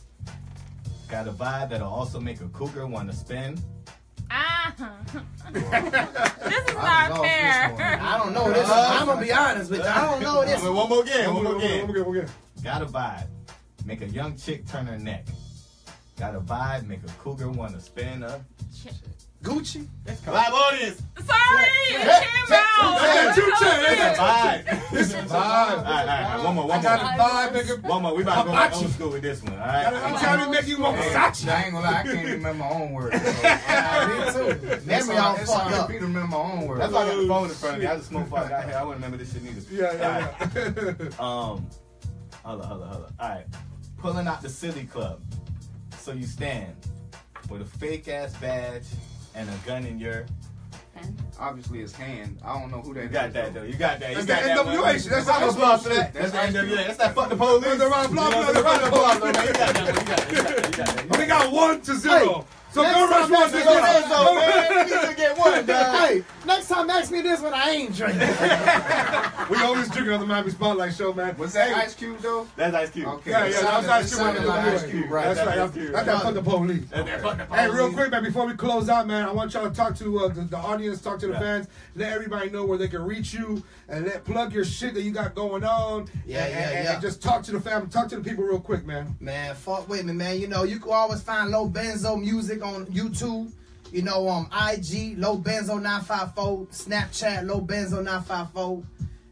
[SPEAKER 6] Got a vibe that'll also make a cougar want to spin.
[SPEAKER 8] Ah. this is
[SPEAKER 4] I
[SPEAKER 8] not
[SPEAKER 4] love this one.
[SPEAKER 8] fair.
[SPEAKER 3] I don't know this. I'm gonna be honest with you. I don't know this.
[SPEAKER 6] I mean, one more game, one more
[SPEAKER 1] One
[SPEAKER 6] game.
[SPEAKER 1] one more. game.
[SPEAKER 6] Got a vibe. Make a young chick turn her neck. Got a vibe. Make a cougar want to spin a.
[SPEAKER 1] Gucci.
[SPEAKER 6] Live audience.
[SPEAKER 8] Sorry, it came out.
[SPEAKER 1] That's that two chain. That's
[SPEAKER 6] Vibe.
[SPEAKER 1] This is
[SPEAKER 6] All right, all
[SPEAKER 1] vibe.
[SPEAKER 6] right, all right. One more,
[SPEAKER 1] I
[SPEAKER 6] one
[SPEAKER 1] got
[SPEAKER 6] more.
[SPEAKER 1] a vibe, nigga.
[SPEAKER 6] One more. We about to go back old school with this one. All
[SPEAKER 1] I'm trying to make you more Versace.
[SPEAKER 4] I ain't gonna lie, I can't remember my own words. So.
[SPEAKER 3] Me too. Memory all
[SPEAKER 4] It's
[SPEAKER 3] fucked
[SPEAKER 4] hard
[SPEAKER 3] up.
[SPEAKER 4] for remember my own words.
[SPEAKER 6] That's why I got the phone in front of me. I just smoke fuck out here. I wouldn't remember this shit neither.
[SPEAKER 1] Yeah, yeah, yeah.
[SPEAKER 6] Um, hold on, hold on, hold on. All right, pulling out the silly club. So you stand with a fake ass badge and a gun in your.
[SPEAKER 4] Obviously, it's hand. I don't know who that
[SPEAKER 6] You got
[SPEAKER 4] is,
[SPEAKER 6] that though. You got that. You
[SPEAKER 1] That's
[SPEAKER 6] got
[SPEAKER 1] the
[SPEAKER 6] that.
[SPEAKER 1] NWA
[SPEAKER 6] one.
[SPEAKER 1] shit. That's
[SPEAKER 6] Round of
[SPEAKER 1] the
[SPEAKER 6] applause for that. That's the NWA. That's that fuck the police.
[SPEAKER 1] That's the round of applause.
[SPEAKER 6] You know,
[SPEAKER 1] That's the round of applause.
[SPEAKER 6] man. You got that one. You got that. You got that. You got that.
[SPEAKER 1] We got one to zero. So
[SPEAKER 3] next
[SPEAKER 1] go rush
[SPEAKER 3] time
[SPEAKER 1] one
[SPEAKER 3] I
[SPEAKER 1] to
[SPEAKER 3] see
[SPEAKER 1] zero.
[SPEAKER 6] Lobenzo, man, need to get one.
[SPEAKER 3] Hey, next time ask me this one, I ain't drinking.
[SPEAKER 1] We always drinking on the Miami Spotlight Show, man.
[SPEAKER 4] Was that
[SPEAKER 1] Hey,
[SPEAKER 4] Ice Cube though?
[SPEAKER 6] That's Ice Cube.
[SPEAKER 4] Okay.
[SPEAKER 1] Yeah, yeah, that was
[SPEAKER 4] sounded-
[SPEAKER 1] Ice
[SPEAKER 4] it
[SPEAKER 1] Cube.
[SPEAKER 4] sounded like Ice
[SPEAKER 1] That's
[SPEAKER 4] Cube,
[SPEAKER 1] right.
[SPEAKER 4] right?
[SPEAKER 1] That's right.
[SPEAKER 6] That's Ice Cube.
[SPEAKER 1] That's that fuck the police.
[SPEAKER 6] That's that fuck the
[SPEAKER 1] Hey, real quick, man, before we close out, man, I want y'all to talk to uh, the, the audience, talk to the
[SPEAKER 6] Yeah.
[SPEAKER 1] fans, let everybody know where they can reach you, and let plug your shit that you got going on.
[SPEAKER 3] Yeah,
[SPEAKER 1] and,
[SPEAKER 3] yeah,
[SPEAKER 1] and,
[SPEAKER 3] yeah.
[SPEAKER 1] And just talk to the family, talk to the people real quick, man.
[SPEAKER 3] Man, fuck with me, man. You know, you can always find Lobenzo music on YouTube. You know, um, IG, Lobenzo 954, Snapchat, Lobenzo 954.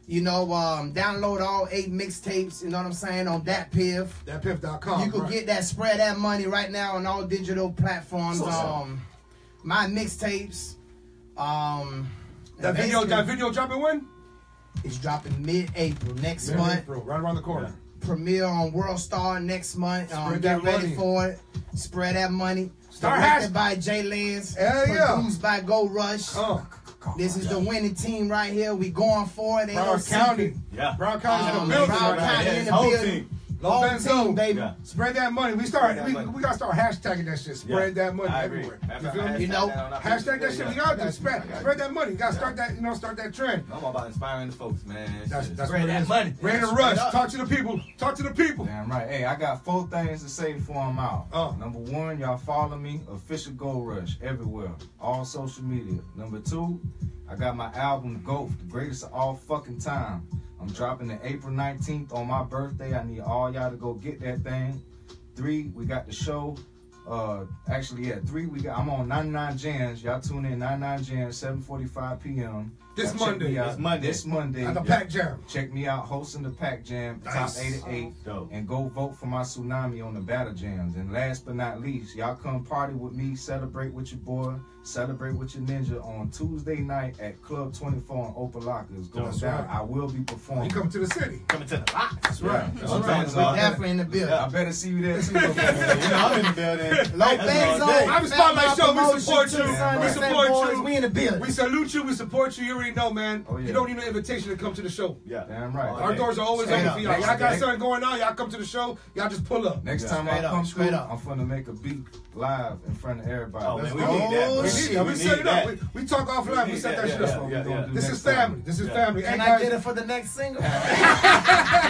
[SPEAKER 3] You know, um, download all eight mixtapes, you know what I'm saying, on that piff.
[SPEAKER 1] DatPiff.com.
[SPEAKER 3] You can
[SPEAKER 1] right.
[SPEAKER 3] get that spread that money right now on all digital platforms.
[SPEAKER 1] So.
[SPEAKER 3] Um, my mixtapes. Um,
[SPEAKER 1] that video. That video dropping when?
[SPEAKER 3] It's dropping mid-April next
[SPEAKER 1] Man,
[SPEAKER 3] month.
[SPEAKER 1] April, right around the corner.
[SPEAKER 3] Premiere on World Star next month. Um, get ready
[SPEAKER 1] money.
[SPEAKER 3] for it. Spread that money.
[SPEAKER 1] Star
[SPEAKER 3] Directed
[SPEAKER 1] Hash-
[SPEAKER 3] by Jay Lance.
[SPEAKER 1] Hell yeah.
[SPEAKER 3] Produced by Gold Rush.
[SPEAKER 1] Oh,
[SPEAKER 3] This is the winning team right here. We going for it. Ain't no
[SPEAKER 1] Broward
[SPEAKER 3] secret.
[SPEAKER 1] County.
[SPEAKER 6] Yeah.
[SPEAKER 1] Broward County's in
[SPEAKER 3] Um,
[SPEAKER 1] the building
[SPEAKER 3] Broward
[SPEAKER 1] right now.
[SPEAKER 3] County in the building.
[SPEAKER 6] Team.
[SPEAKER 3] Whole
[SPEAKER 1] Benzo.
[SPEAKER 3] team, baby.
[SPEAKER 6] Yeah.
[SPEAKER 1] Spread that money. We start. We,
[SPEAKER 6] money.
[SPEAKER 1] we gotta start hashtagging that shit. Spread
[SPEAKER 6] Yeah.
[SPEAKER 1] that money everywhere.
[SPEAKER 6] That's
[SPEAKER 1] You feel me?
[SPEAKER 3] You know,
[SPEAKER 6] that
[SPEAKER 1] Hashtag that
[SPEAKER 6] page.
[SPEAKER 1] shit. We got to spread, spread that money. You gotta start that. You know, start that trend.
[SPEAKER 6] I'm all about inspiring the folks, man.
[SPEAKER 1] That's
[SPEAKER 6] Shit.
[SPEAKER 1] that's
[SPEAKER 6] Spread
[SPEAKER 1] what it
[SPEAKER 6] that
[SPEAKER 1] is.
[SPEAKER 6] money. Raiden
[SPEAKER 1] Rush.
[SPEAKER 6] up.
[SPEAKER 1] Talk to the people. Talk to the people.
[SPEAKER 4] Damn right. Hey, I got four things to say before I'm out.
[SPEAKER 1] Uh.
[SPEAKER 4] Number one, y'all follow me, official Gold Rush, everywhere, all social media. Number two, I got my album Golf, the greatest of all fucking time. I'm dropping it April 19th on my birthday. I need all y'all to go get that thing. Three, we got the show. Uh, actually, yeah, three. We got. I'm on 99 Jamz. Y'all tune in 99 Jamz, 7:45 p.m.
[SPEAKER 1] This
[SPEAKER 4] Y'all
[SPEAKER 1] Monday.
[SPEAKER 4] me out.
[SPEAKER 6] This Monday.
[SPEAKER 4] This Monday.
[SPEAKER 1] At the
[SPEAKER 4] Yeah.
[SPEAKER 1] Pack Jam.
[SPEAKER 4] Check me out hosting the Pack Jam,
[SPEAKER 1] Nice.
[SPEAKER 4] top 88,
[SPEAKER 6] Dope.
[SPEAKER 4] and go vote for my tsunami on the battle jams. And last but not least, y'all come party with me, celebrate with your boy, celebrate with your ninja on Tuesday night at Club 24 in Opa-locka. It's going
[SPEAKER 1] That's
[SPEAKER 4] down.
[SPEAKER 1] right.
[SPEAKER 4] I will be performing.
[SPEAKER 1] You come to the city.
[SPEAKER 6] Coming to the box.
[SPEAKER 1] That's right.
[SPEAKER 4] That's
[SPEAKER 6] I'm
[SPEAKER 4] right. So
[SPEAKER 3] We
[SPEAKER 6] go.
[SPEAKER 3] Definitely in the building.
[SPEAKER 4] I better see you there too.
[SPEAKER 6] You know, I'm in the building.
[SPEAKER 3] Low
[SPEAKER 6] That's all
[SPEAKER 3] Benzo.
[SPEAKER 6] day.
[SPEAKER 1] I'm a Spotlight Show. We support you.
[SPEAKER 3] the
[SPEAKER 1] We
[SPEAKER 3] Saint
[SPEAKER 1] support you.
[SPEAKER 3] We in the building.
[SPEAKER 1] We salute you. We support you. You already know, man.
[SPEAKER 4] Oh, yeah.
[SPEAKER 1] You don't need an invitation to come to the show.
[SPEAKER 6] Yeah.
[SPEAKER 4] Damn right.
[SPEAKER 6] All
[SPEAKER 1] Our
[SPEAKER 6] day.
[SPEAKER 1] doors are always open for y'all. Y'all got something going on. Y'all come to the show. Y'all just pull up.
[SPEAKER 4] Next
[SPEAKER 6] Yeah.
[SPEAKER 4] time
[SPEAKER 3] Straight
[SPEAKER 4] I
[SPEAKER 3] up,
[SPEAKER 4] come
[SPEAKER 3] straight
[SPEAKER 4] through,
[SPEAKER 3] up.
[SPEAKER 4] I'm finna make a beat live in front of everybody.
[SPEAKER 6] Oh, man, we
[SPEAKER 1] go.
[SPEAKER 6] need that.
[SPEAKER 1] We
[SPEAKER 6] bro.
[SPEAKER 1] need
[SPEAKER 3] shit.
[SPEAKER 1] that. We
[SPEAKER 6] need
[SPEAKER 1] set it up.
[SPEAKER 6] that.
[SPEAKER 1] We, we talk offline. We
[SPEAKER 6] need
[SPEAKER 1] set
[SPEAKER 6] that.
[SPEAKER 1] that shit up.
[SPEAKER 4] That's what we
[SPEAKER 6] yeah,
[SPEAKER 4] gonna
[SPEAKER 6] yeah.
[SPEAKER 4] do
[SPEAKER 1] This is family. This is family.
[SPEAKER 3] Can I
[SPEAKER 1] guys,
[SPEAKER 3] get it for the next single?
[SPEAKER 4] Hey,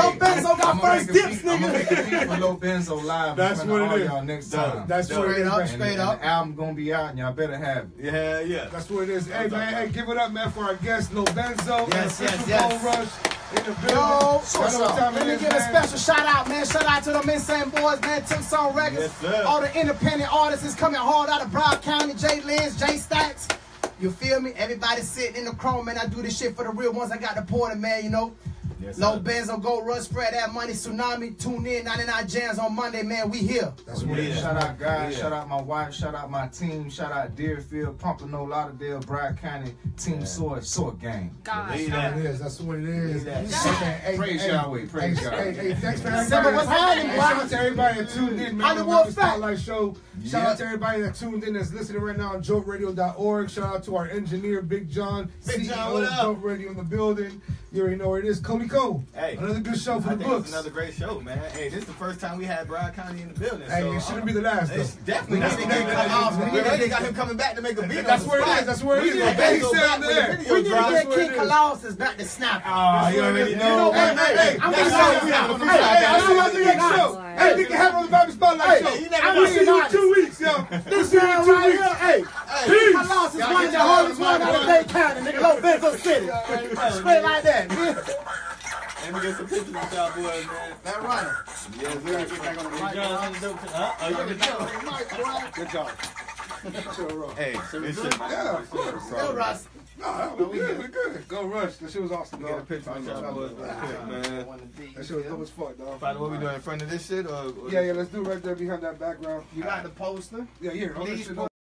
[SPEAKER 3] Lobenzo got
[SPEAKER 4] I'ma
[SPEAKER 3] first
[SPEAKER 4] make a
[SPEAKER 3] dips,
[SPEAKER 4] beat- I'ma
[SPEAKER 3] nigga.
[SPEAKER 4] make a beat for Lobenzo live. in
[SPEAKER 1] That's
[SPEAKER 4] front
[SPEAKER 1] what
[SPEAKER 4] of
[SPEAKER 1] it
[SPEAKER 4] all. Y'all next time.
[SPEAKER 1] That's what it
[SPEAKER 3] Straight up, straight up.
[SPEAKER 4] Album gonna be out, and y'all better have it.
[SPEAKER 6] Yeah, yeah.
[SPEAKER 1] That's what it is. Hey, man, hey, give it up, man, for our guest, Lil Benzo.
[SPEAKER 3] Yes, yes, yes.
[SPEAKER 1] Gold Rush in the building.
[SPEAKER 3] Yo,
[SPEAKER 1] I know
[SPEAKER 3] Let me
[SPEAKER 1] is,
[SPEAKER 3] give a special shout out, man. Shout out to the Insane Boys, man. Took Song Records.
[SPEAKER 6] Yes, sir.
[SPEAKER 3] All the independent artists is coming hard out of Broward County. Jay Lynch, Jay Stacks. You feel me? Everybody sitting in the chrome, man. I do this shit for the real ones. I got the porter, man, you know.
[SPEAKER 6] Yes,
[SPEAKER 3] Low
[SPEAKER 6] sir.
[SPEAKER 3] Benzo, Gold Rush, spread that money, tsunami. Tune in, 99 Jamz on Monday, man. We here.
[SPEAKER 1] That's what it
[SPEAKER 4] Yeah,
[SPEAKER 1] is.
[SPEAKER 4] shout out guys,
[SPEAKER 6] Yeah.
[SPEAKER 4] shout out my wife, shout out my team, shout out Deerfield, Pompano, Lauderdale, Broward County, Team
[SPEAKER 6] Yeah.
[SPEAKER 4] Sword, Sword Gang.
[SPEAKER 8] God.
[SPEAKER 6] Believe
[SPEAKER 1] That's
[SPEAKER 6] that.
[SPEAKER 1] what it is. That's what it is.
[SPEAKER 6] That-
[SPEAKER 1] Okay, hey,
[SPEAKER 4] Praise
[SPEAKER 1] hey,
[SPEAKER 4] Yahweh, praise
[SPEAKER 1] hey,
[SPEAKER 4] Yahweh.
[SPEAKER 1] Hey, hey, thanks for
[SPEAKER 3] Simba,
[SPEAKER 1] everybody. Hey. Shout out to everybody that tuned in, man. on the
[SPEAKER 3] Hollywood
[SPEAKER 1] Rapper
[SPEAKER 3] Fat.
[SPEAKER 1] Spotlight Show. Shout
[SPEAKER 6] Yeah.
[SPEAKER 1] out to everybody that tuned in that's listening right now on joltradio.org. Shout out to our engineer, Big John,
[SPEAKER 6] Big
[SPEAKER 1] CEO
[SPEAKER 6] John, what
[SPEAKER 1] of
[SPEAKER 6] up?
[SPEAKER 1] Dope Radio in the building. You already know where it is. Cody Cole.
[SPEAKER 6] Hey.
[SPEAKER 1] Another good show for
[SPEAKER 6] I
[SPEAKER 1] the
[SPEAKER 6] think
[SPEAKER 1] books.
[SPEAKER 6] it's another great show, man. Hey, this is the first time we had Broward County in the building.
[SPEAKER 1] Hey,
[SPEAKER 6] so
[SPEAKER 1] it shouldn't be the last,
[SPEAKER 6] It's
[SPEAKER 1] though.
[SPEAKER 6] definitely not.
[SPEAKER 1] what they
[SPEAKER 6] We already got him coming back to make a video.
[SPEAKER 1] That's where it is. That's where it is.
[SPEAKER 6] Need to
[SPEAKER 1] baby
[SPEAKER 6] go
[SPEAKER 1] said
[SPEAKER 6] back
[SPEAKER 1] I'm
[SPEAKER 6] when
[SPEAKER 1] there.
[SPEAKER 3] We need to get
[SPEAKER 1] is.
[SPEAKER 3] Colosus back to snap.
[SPEAKER 4] Ah, you already know.
[SPEAKER 1] hey, hey, hey,
[SPEAKER 3] I'm gonna
[SPEAKER 1] hey,
[SPEAKER 3] show you
[SPEAKER 1] hey,
[SPEAKER 3] how to
[SPEAKER 1] hey, hey, I see my next
[SPEAKER 3] Hey,
[SPEAKER 1] show. Hey, we can have on the Bobby Spotlight
[SPEAKER 3] Hey,
[SPEAKER 1] show.
[SPEAKER 6] you never
[SPEAKER 1] I
[SPEAKER 6] know.
[SPEAKER 1] will see you in two weeks, yo.
[SPEAKER 3] This man right here, hey,
[SPEAKER 1] Peace.
[SPEAKER 6] Colosus,
[SPEAKER 3] one of the hardest
[SPEAKER 6] out
[SPEAKER 3] one out of Bay County, nigga, Lobenzo City. Straight like that.
[SPEAKER 6] Let me get some pictures with y'all boys, man.
[SPEAKER 3] That running.
[SPEAKER 6] Yes, sir. Big John's on the dope. Huh? Oh, you in the dope.
[SPEAKER 1] Good job.
[SPEAKER 6] Hey, this shit.
[SPEAKER 1] Yeah, of course.
[SPEAKER 3] Yo, Russ.
[SPEAKER 1] Nah, we good, we good. Gold Rush. That shit was awesome,
[SPEAKER 6] Get a picture with y'all boys ah, man.
[SPEAKER 1] That shit was dope as fuck, dog.
[SPEAKER 6] Father, what we doing in front of this shit? Or, or
[SPEAKER 1] Yeah, yeah, let's do right there behind that background.
[SPEAKER 3] You got the poster.
[SPEAKER 1] Yeah, here.
[SPEAKER 3] Please
[SPEAKER 1] shit
[SPEAKER 3] put